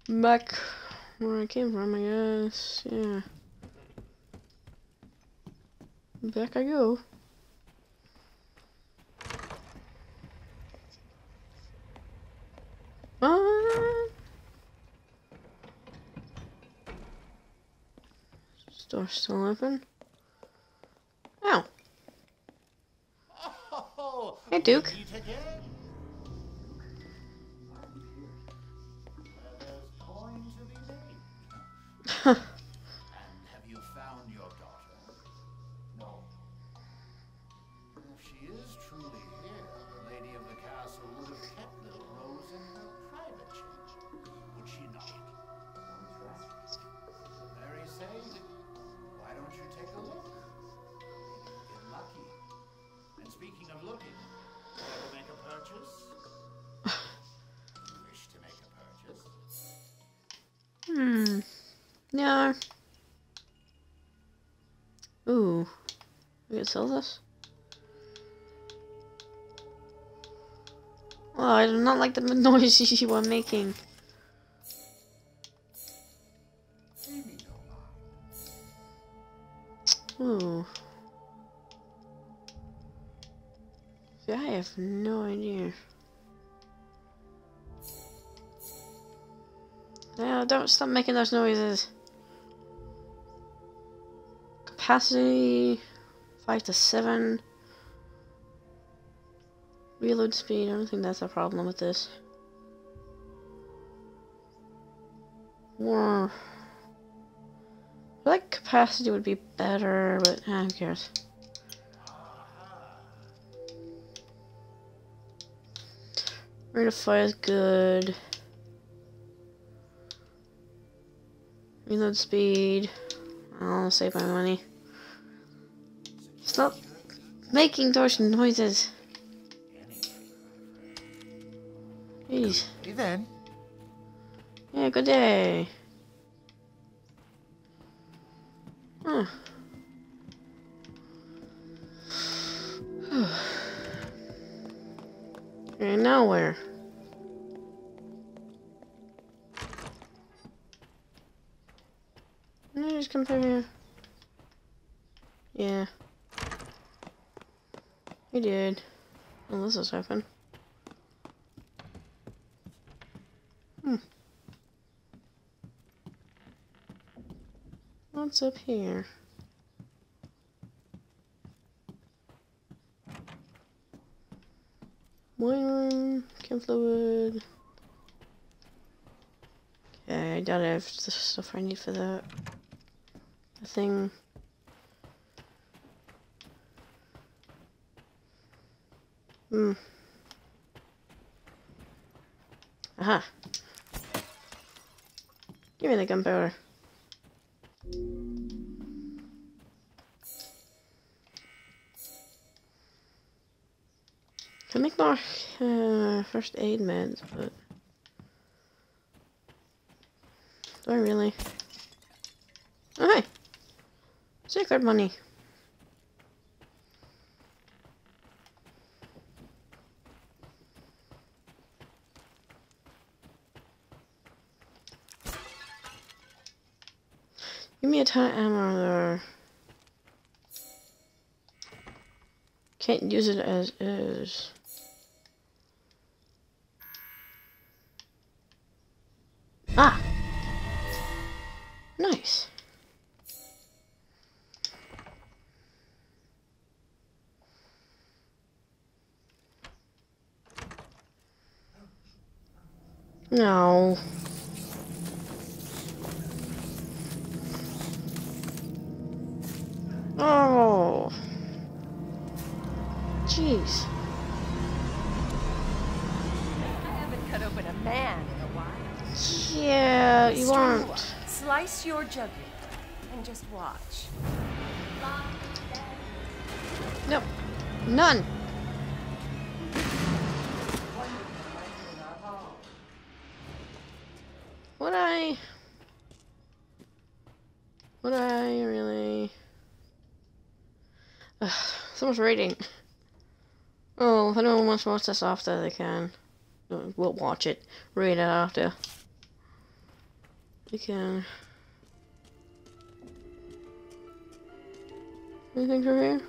Back where I came from, I guess. Yeah. Back I go. Ah. Still open. Ow. Oh, Hey, Duke. Your daughter? No. If she is truly here, the lady of the castle would have kept little Rose in her private chamber, would she not? Mary say, why don't you take a look? Maybe you'll get lucky. And speaking of looking, ever make a purchase? you wish to make a purchase? Hmm. No. Ooh. We can sell this? Oh, I do not like the noise you are making. Ooh. See, I have no idea. No, don't stop making those noises. Capacity, 5 to 7. Reload speed, I don't think that's a problem with this. More. I like capacity would be better, but eh, who cares? Rate of fire is good. Reload speed. I'll save my money. Stop making those noises. Jeez. Hey then. Yeah, good day. Huh. okay, now where? Didn't I just come through here? Yeah. We did. Oh, this is open. Hmm. What's up here? Wine room, chem fluid. Okay, I doubt I have the stuff I need for that. The thing. Hmm. Aha. Give me the gunpowder. I make more uh, first aid meds, but do I really? Oh, hey, secret money. Use it as is. Ah! Nice. No. Your jugular and just watch. Nope. None. Would I? Would I really? Ugh, so much rating. Oh, if anyone wants to watch this after, they can. We'll watch it. Read it after. We can. Anything from here?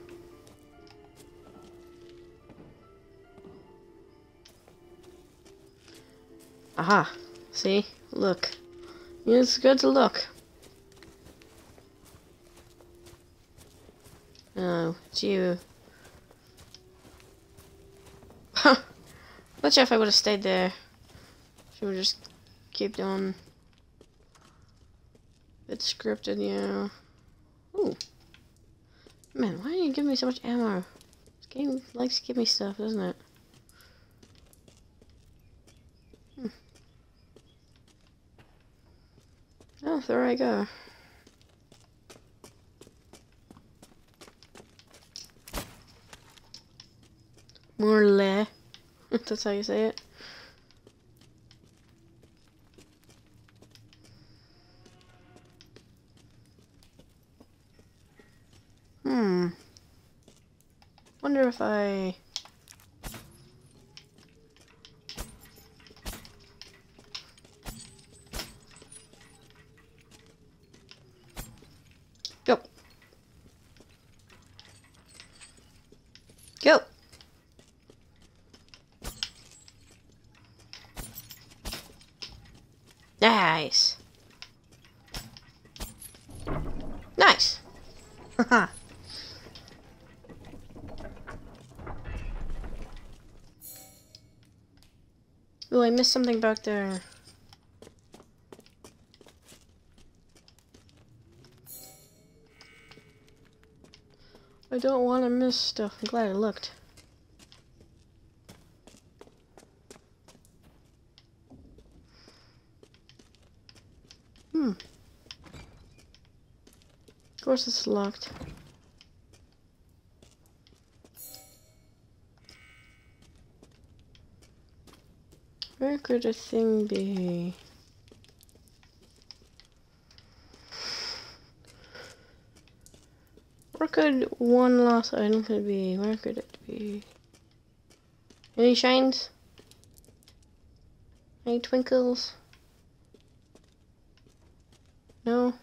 Aha. See? Look. It's good to look. Oh, it's you. Huh. Not sure if I would have stayed there. Should we just keep doing it's scripted, yeah. Ooh. Man, why do you give me so much ammo? This game likes to give me stuff, doesn't it? Hmm. Oh, there I go. Morle. That's how you say it. If I... Go. Go. Nice. Nice. Haha. Oh, I missed something back there. I don't want to miss stuff. I'm glad I looked. Hmm. Of course it's locked. Could a thing be? Where could one last item could be? Where could it be? Any shines? Any twinkles? No?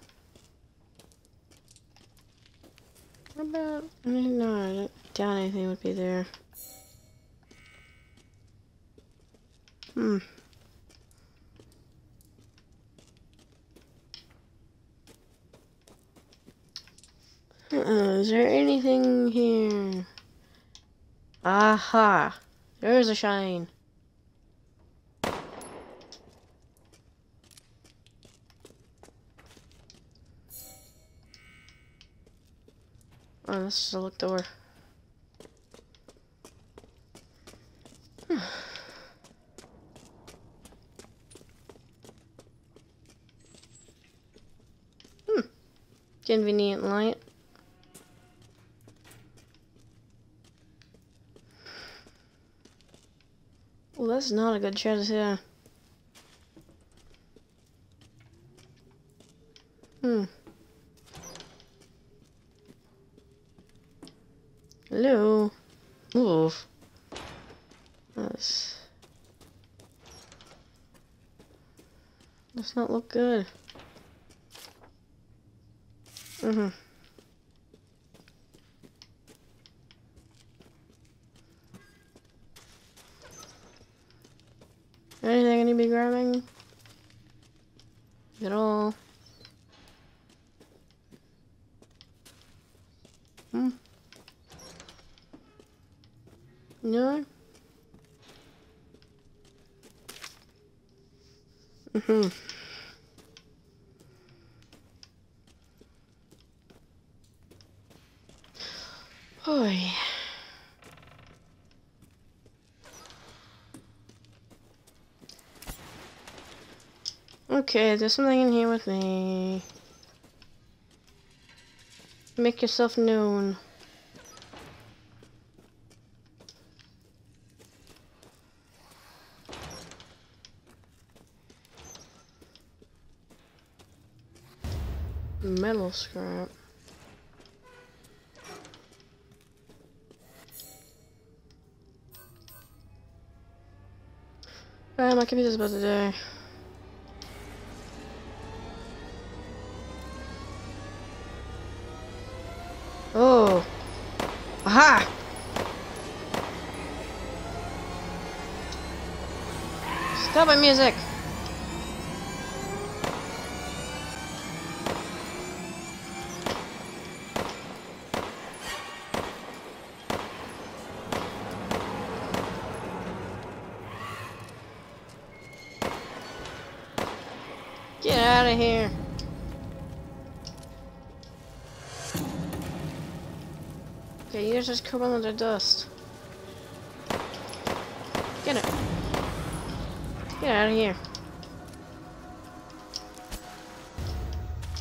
What about, I mean, no, I don't doubt anything would be there. Hmm. Uh, is there anything here? Aha! There's a shine. Oh, this is a look door. Convenient light. Well, that's not a good chance here. Hmm. Hello. Oof. That's... Does not look good. Mm-hmm. Anything I need to be grabbing? At all? Hmm? No? Mm-hmm. Oh yeah. Okay, there's something in here with me. Make yourself known. Metal scrap. Ah, my computer's about to die. My music! Get out of here. Okay, you just come under dust. Get it. Get out of here.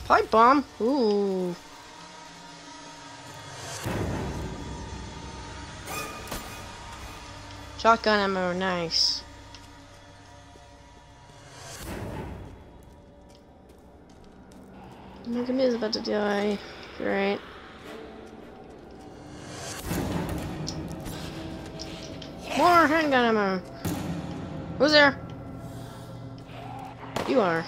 Pipe bomb? Ooh. Shotgun ammo, nice. My computer's about to die. Great. More handgun ammo. Who's there? You are.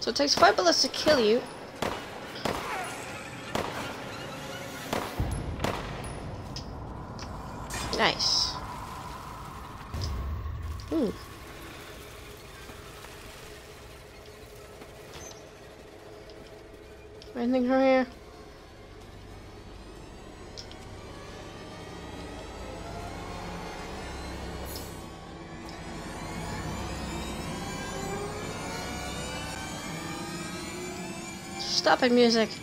So it takes five bullets to kill you. Nice. Stop music.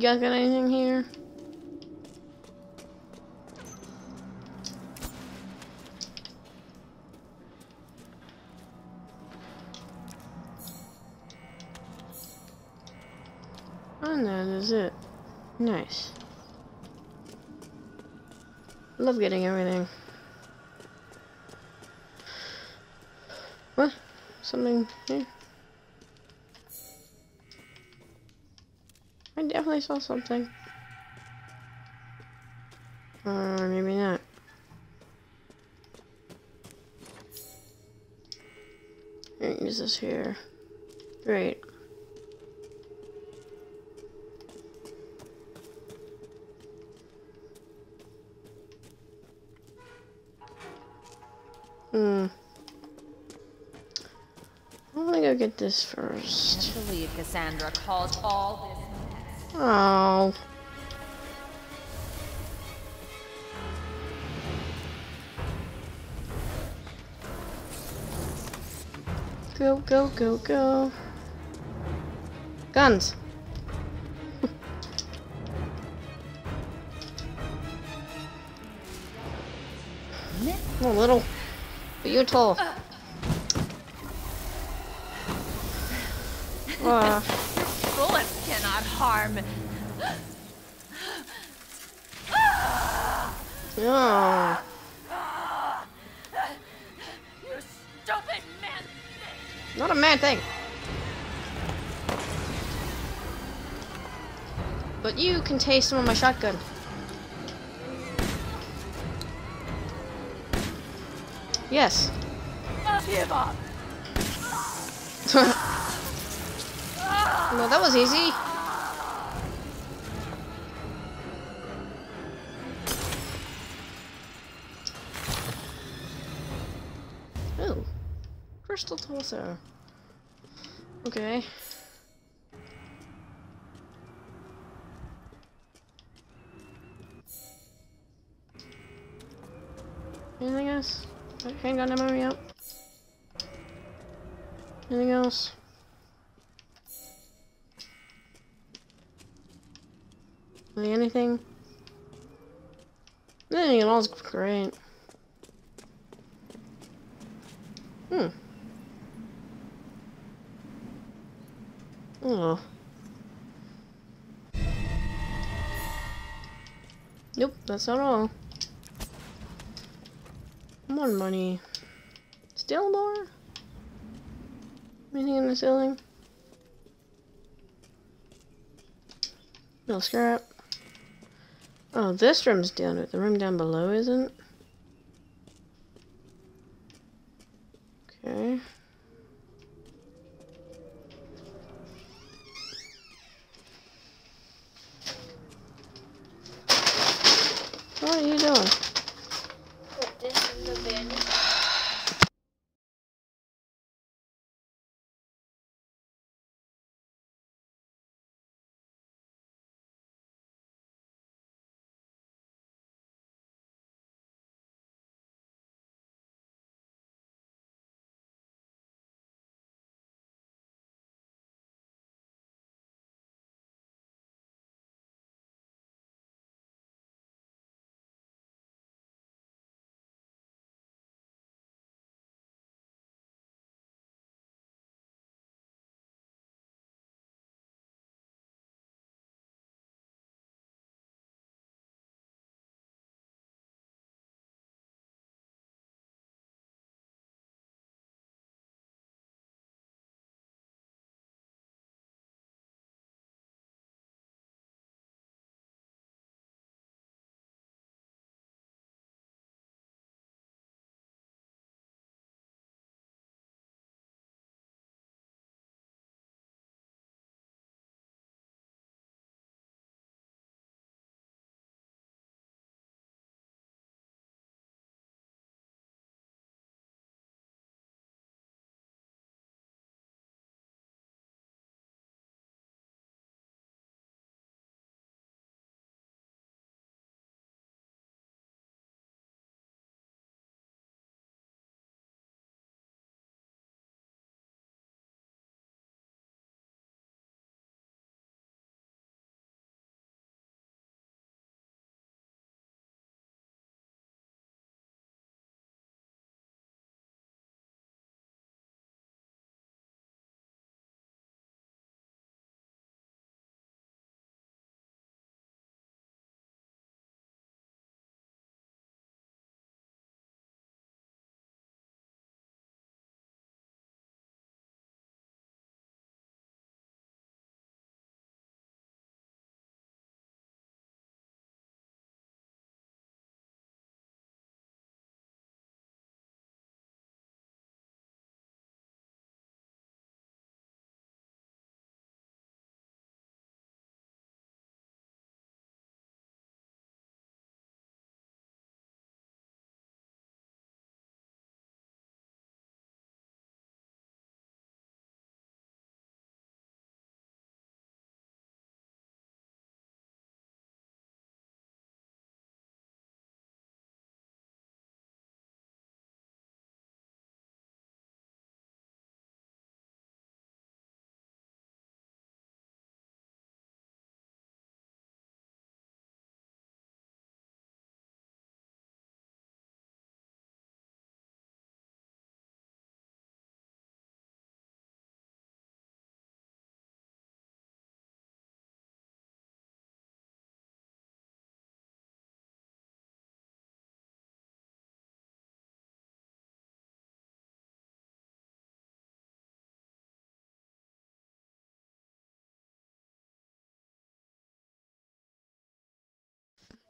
You guys got anything here? Oh, and that is it. Nice. Love getting everything. What? Something here? I saw something. Or maybe not. Use this here. Great. Hmm. I'm gonna go get this first. Cassandra caused all this. Oh. Go, go, go, go. Guns. A little, but you're tall. Ah. Bullets cannot harm. Oh. You stupid man! Not a man thing. But you can taste some of my shotgun. Yes. Give up! well, that was easy. Torso. Okay. Anything else? Handgun ammo yep. Anything else? Really anything? Anything at all is great. Hmm. Oh. Nope, that's not all. More money. Still more? Anything in the ceiling? No scrap. Oh, this room's down, but the room down below isn't.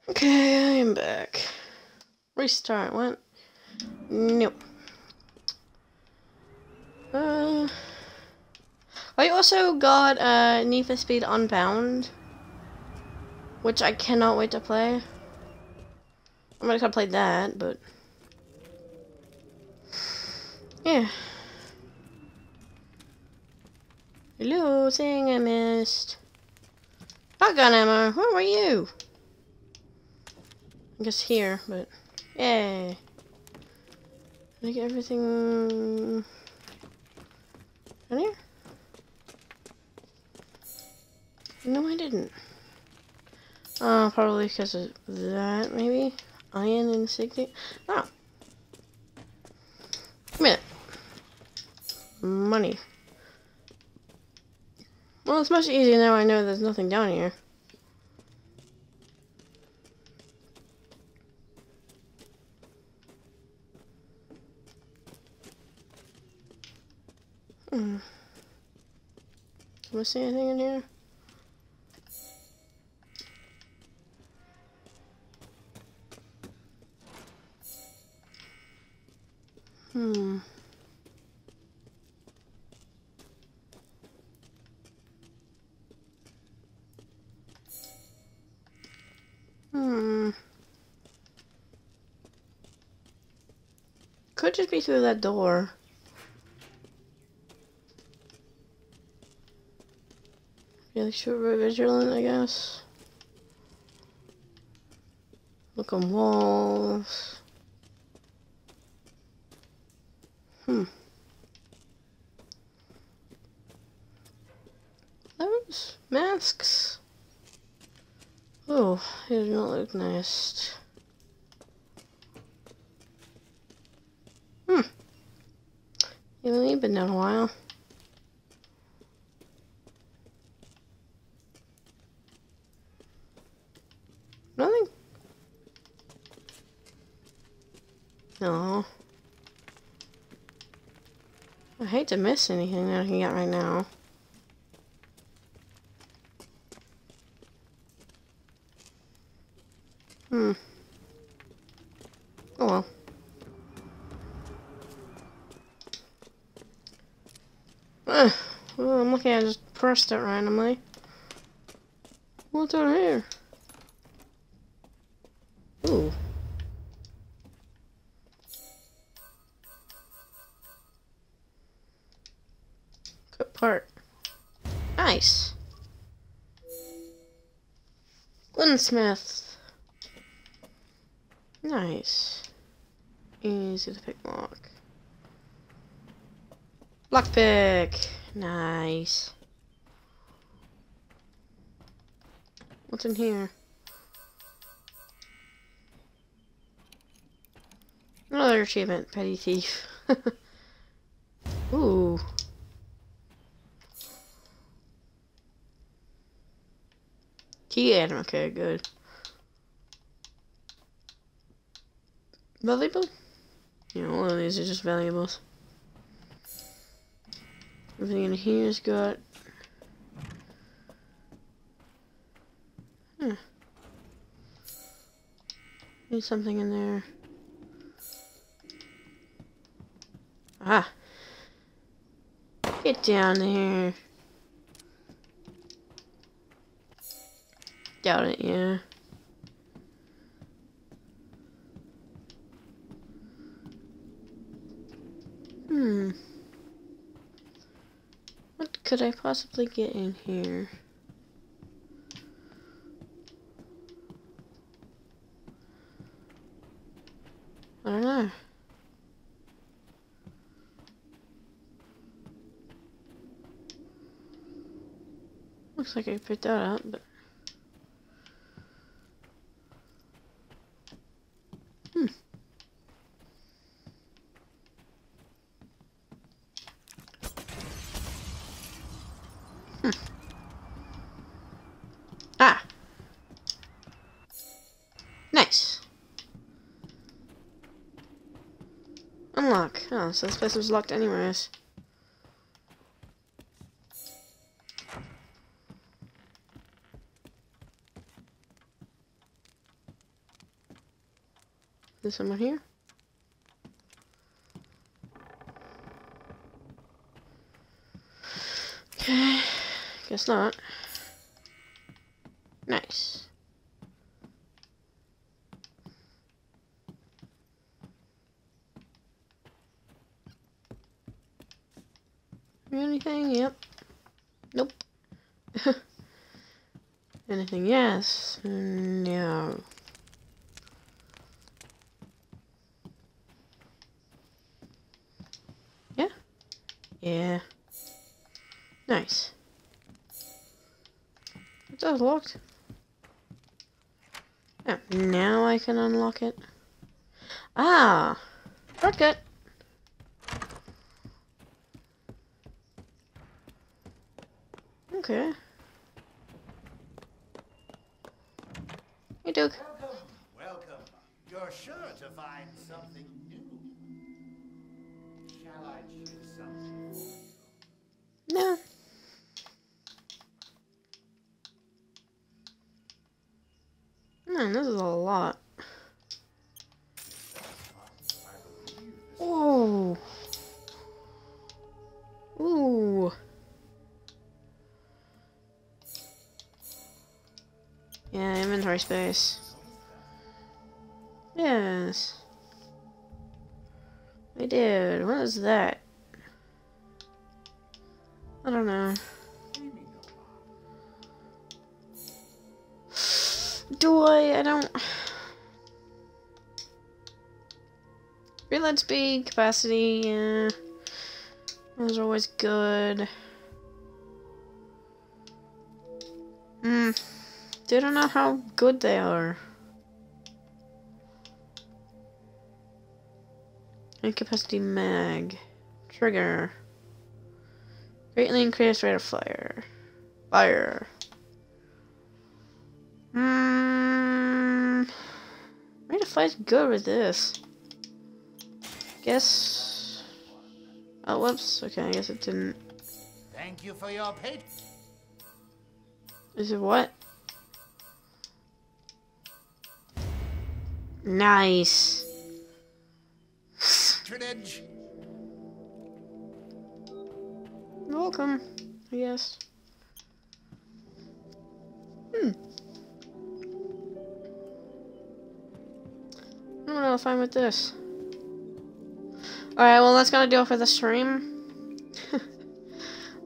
Okay, I am back. Restart went. Nope. Uh, I also got uh, Need for Speed Unbound, which I cannot wait to play. I'm not gonna play that, but yeah. Hello, thing I missed. Shotgun ammo. Where were you? I guess here, but yay. Get everything in here? No, I didn't. Oh, probably because of that, maybe? Iron insignia? Oh. Give me that. Money. Well, it's much easier now I know there's nothing down here. Hmm. Can I see anything in here? Hmm. Hmm. Could just be through that door. Really super vigilant, I guess. Look on walls. Hmm. Those masks. Oh, they do not look nice. Hmm. You you've been down a while. Nothing? No. I hate to miss anything that I can get right now. Hmm. Oh well. Uh, well, I'm at I just pressed it randomly. What's on here? Gunsmith. Nice. Easy to pick lock. Lockpick. Nice. What's in here? Another achievement, petty thief. Ooh. Item, okay, good. Valuable? Yeah, all of these are just valuables. Everything in here's got... Hmm. Need something in there. Ah. Get down there. Doubt it, yeah. Hmm. What could I possibly get in here? I don't know. Looks like I picked that up, but... Hmm. Hmm. Ah! Nice! So this place was locked anyways. There's someone here. Okay, guess not. Nice. Anything? Yep. Nope. Anything? Yes. No. Yeah? Yeah. Nice. It does locked. Oh, now I can unlock it. Ah! Shortcut! Okay. Hey, Duke. Welcome, welcome. You're sure to find something new. Shall I choose something? No. Man, this is a lot. Oh. Ooh. Yeah, inventory space. Yes. I did. What is that? I don't know. Do I? I don't. Reload speed, capacity, yeah. Those are always good. Hmm. They don't know how good they are. Incapacity mag. Trigger. Greatly increased rate of fire. Fire. Hmm. Rate of fire's good with this. Guess. Oh, whoops. Okay, I guess it didn't. Thank you for your patience. Is it what? Nice. Patronage. Welcome, I guess. Hmm. I don't know if I'm with this. Alright, well that's gonna do it for the stream.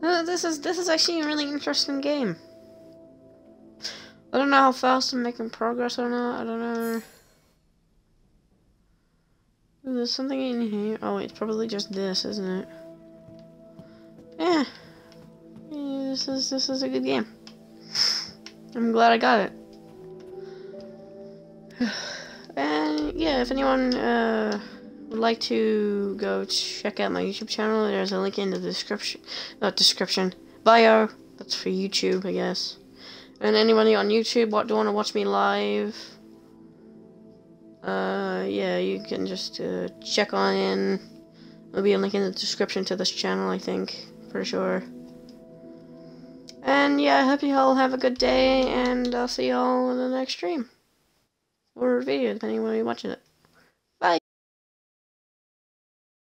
Uh, this is this is actually a really interesting game. I don't know how fast I'm making progress or not, I don't know. There's something in here. Oh it's probably just this, isn't it? Yeah. yeah. This is this is a good game. I'm glad I got it. And yeah, if anyone uh, would like to go check out my YouTube channel, there's a link in the description. Not description, bio. That's for YouTube, I guess. And anybody on YouTube what do you want to watch me live? Uh, yeah, you can just uh, check on in. There'll be a link in the description to this channel, I think, for sure. And yeah, I hope you all have a good day, and I'll see you all in the next stream. Or video, depending on when you're watching it.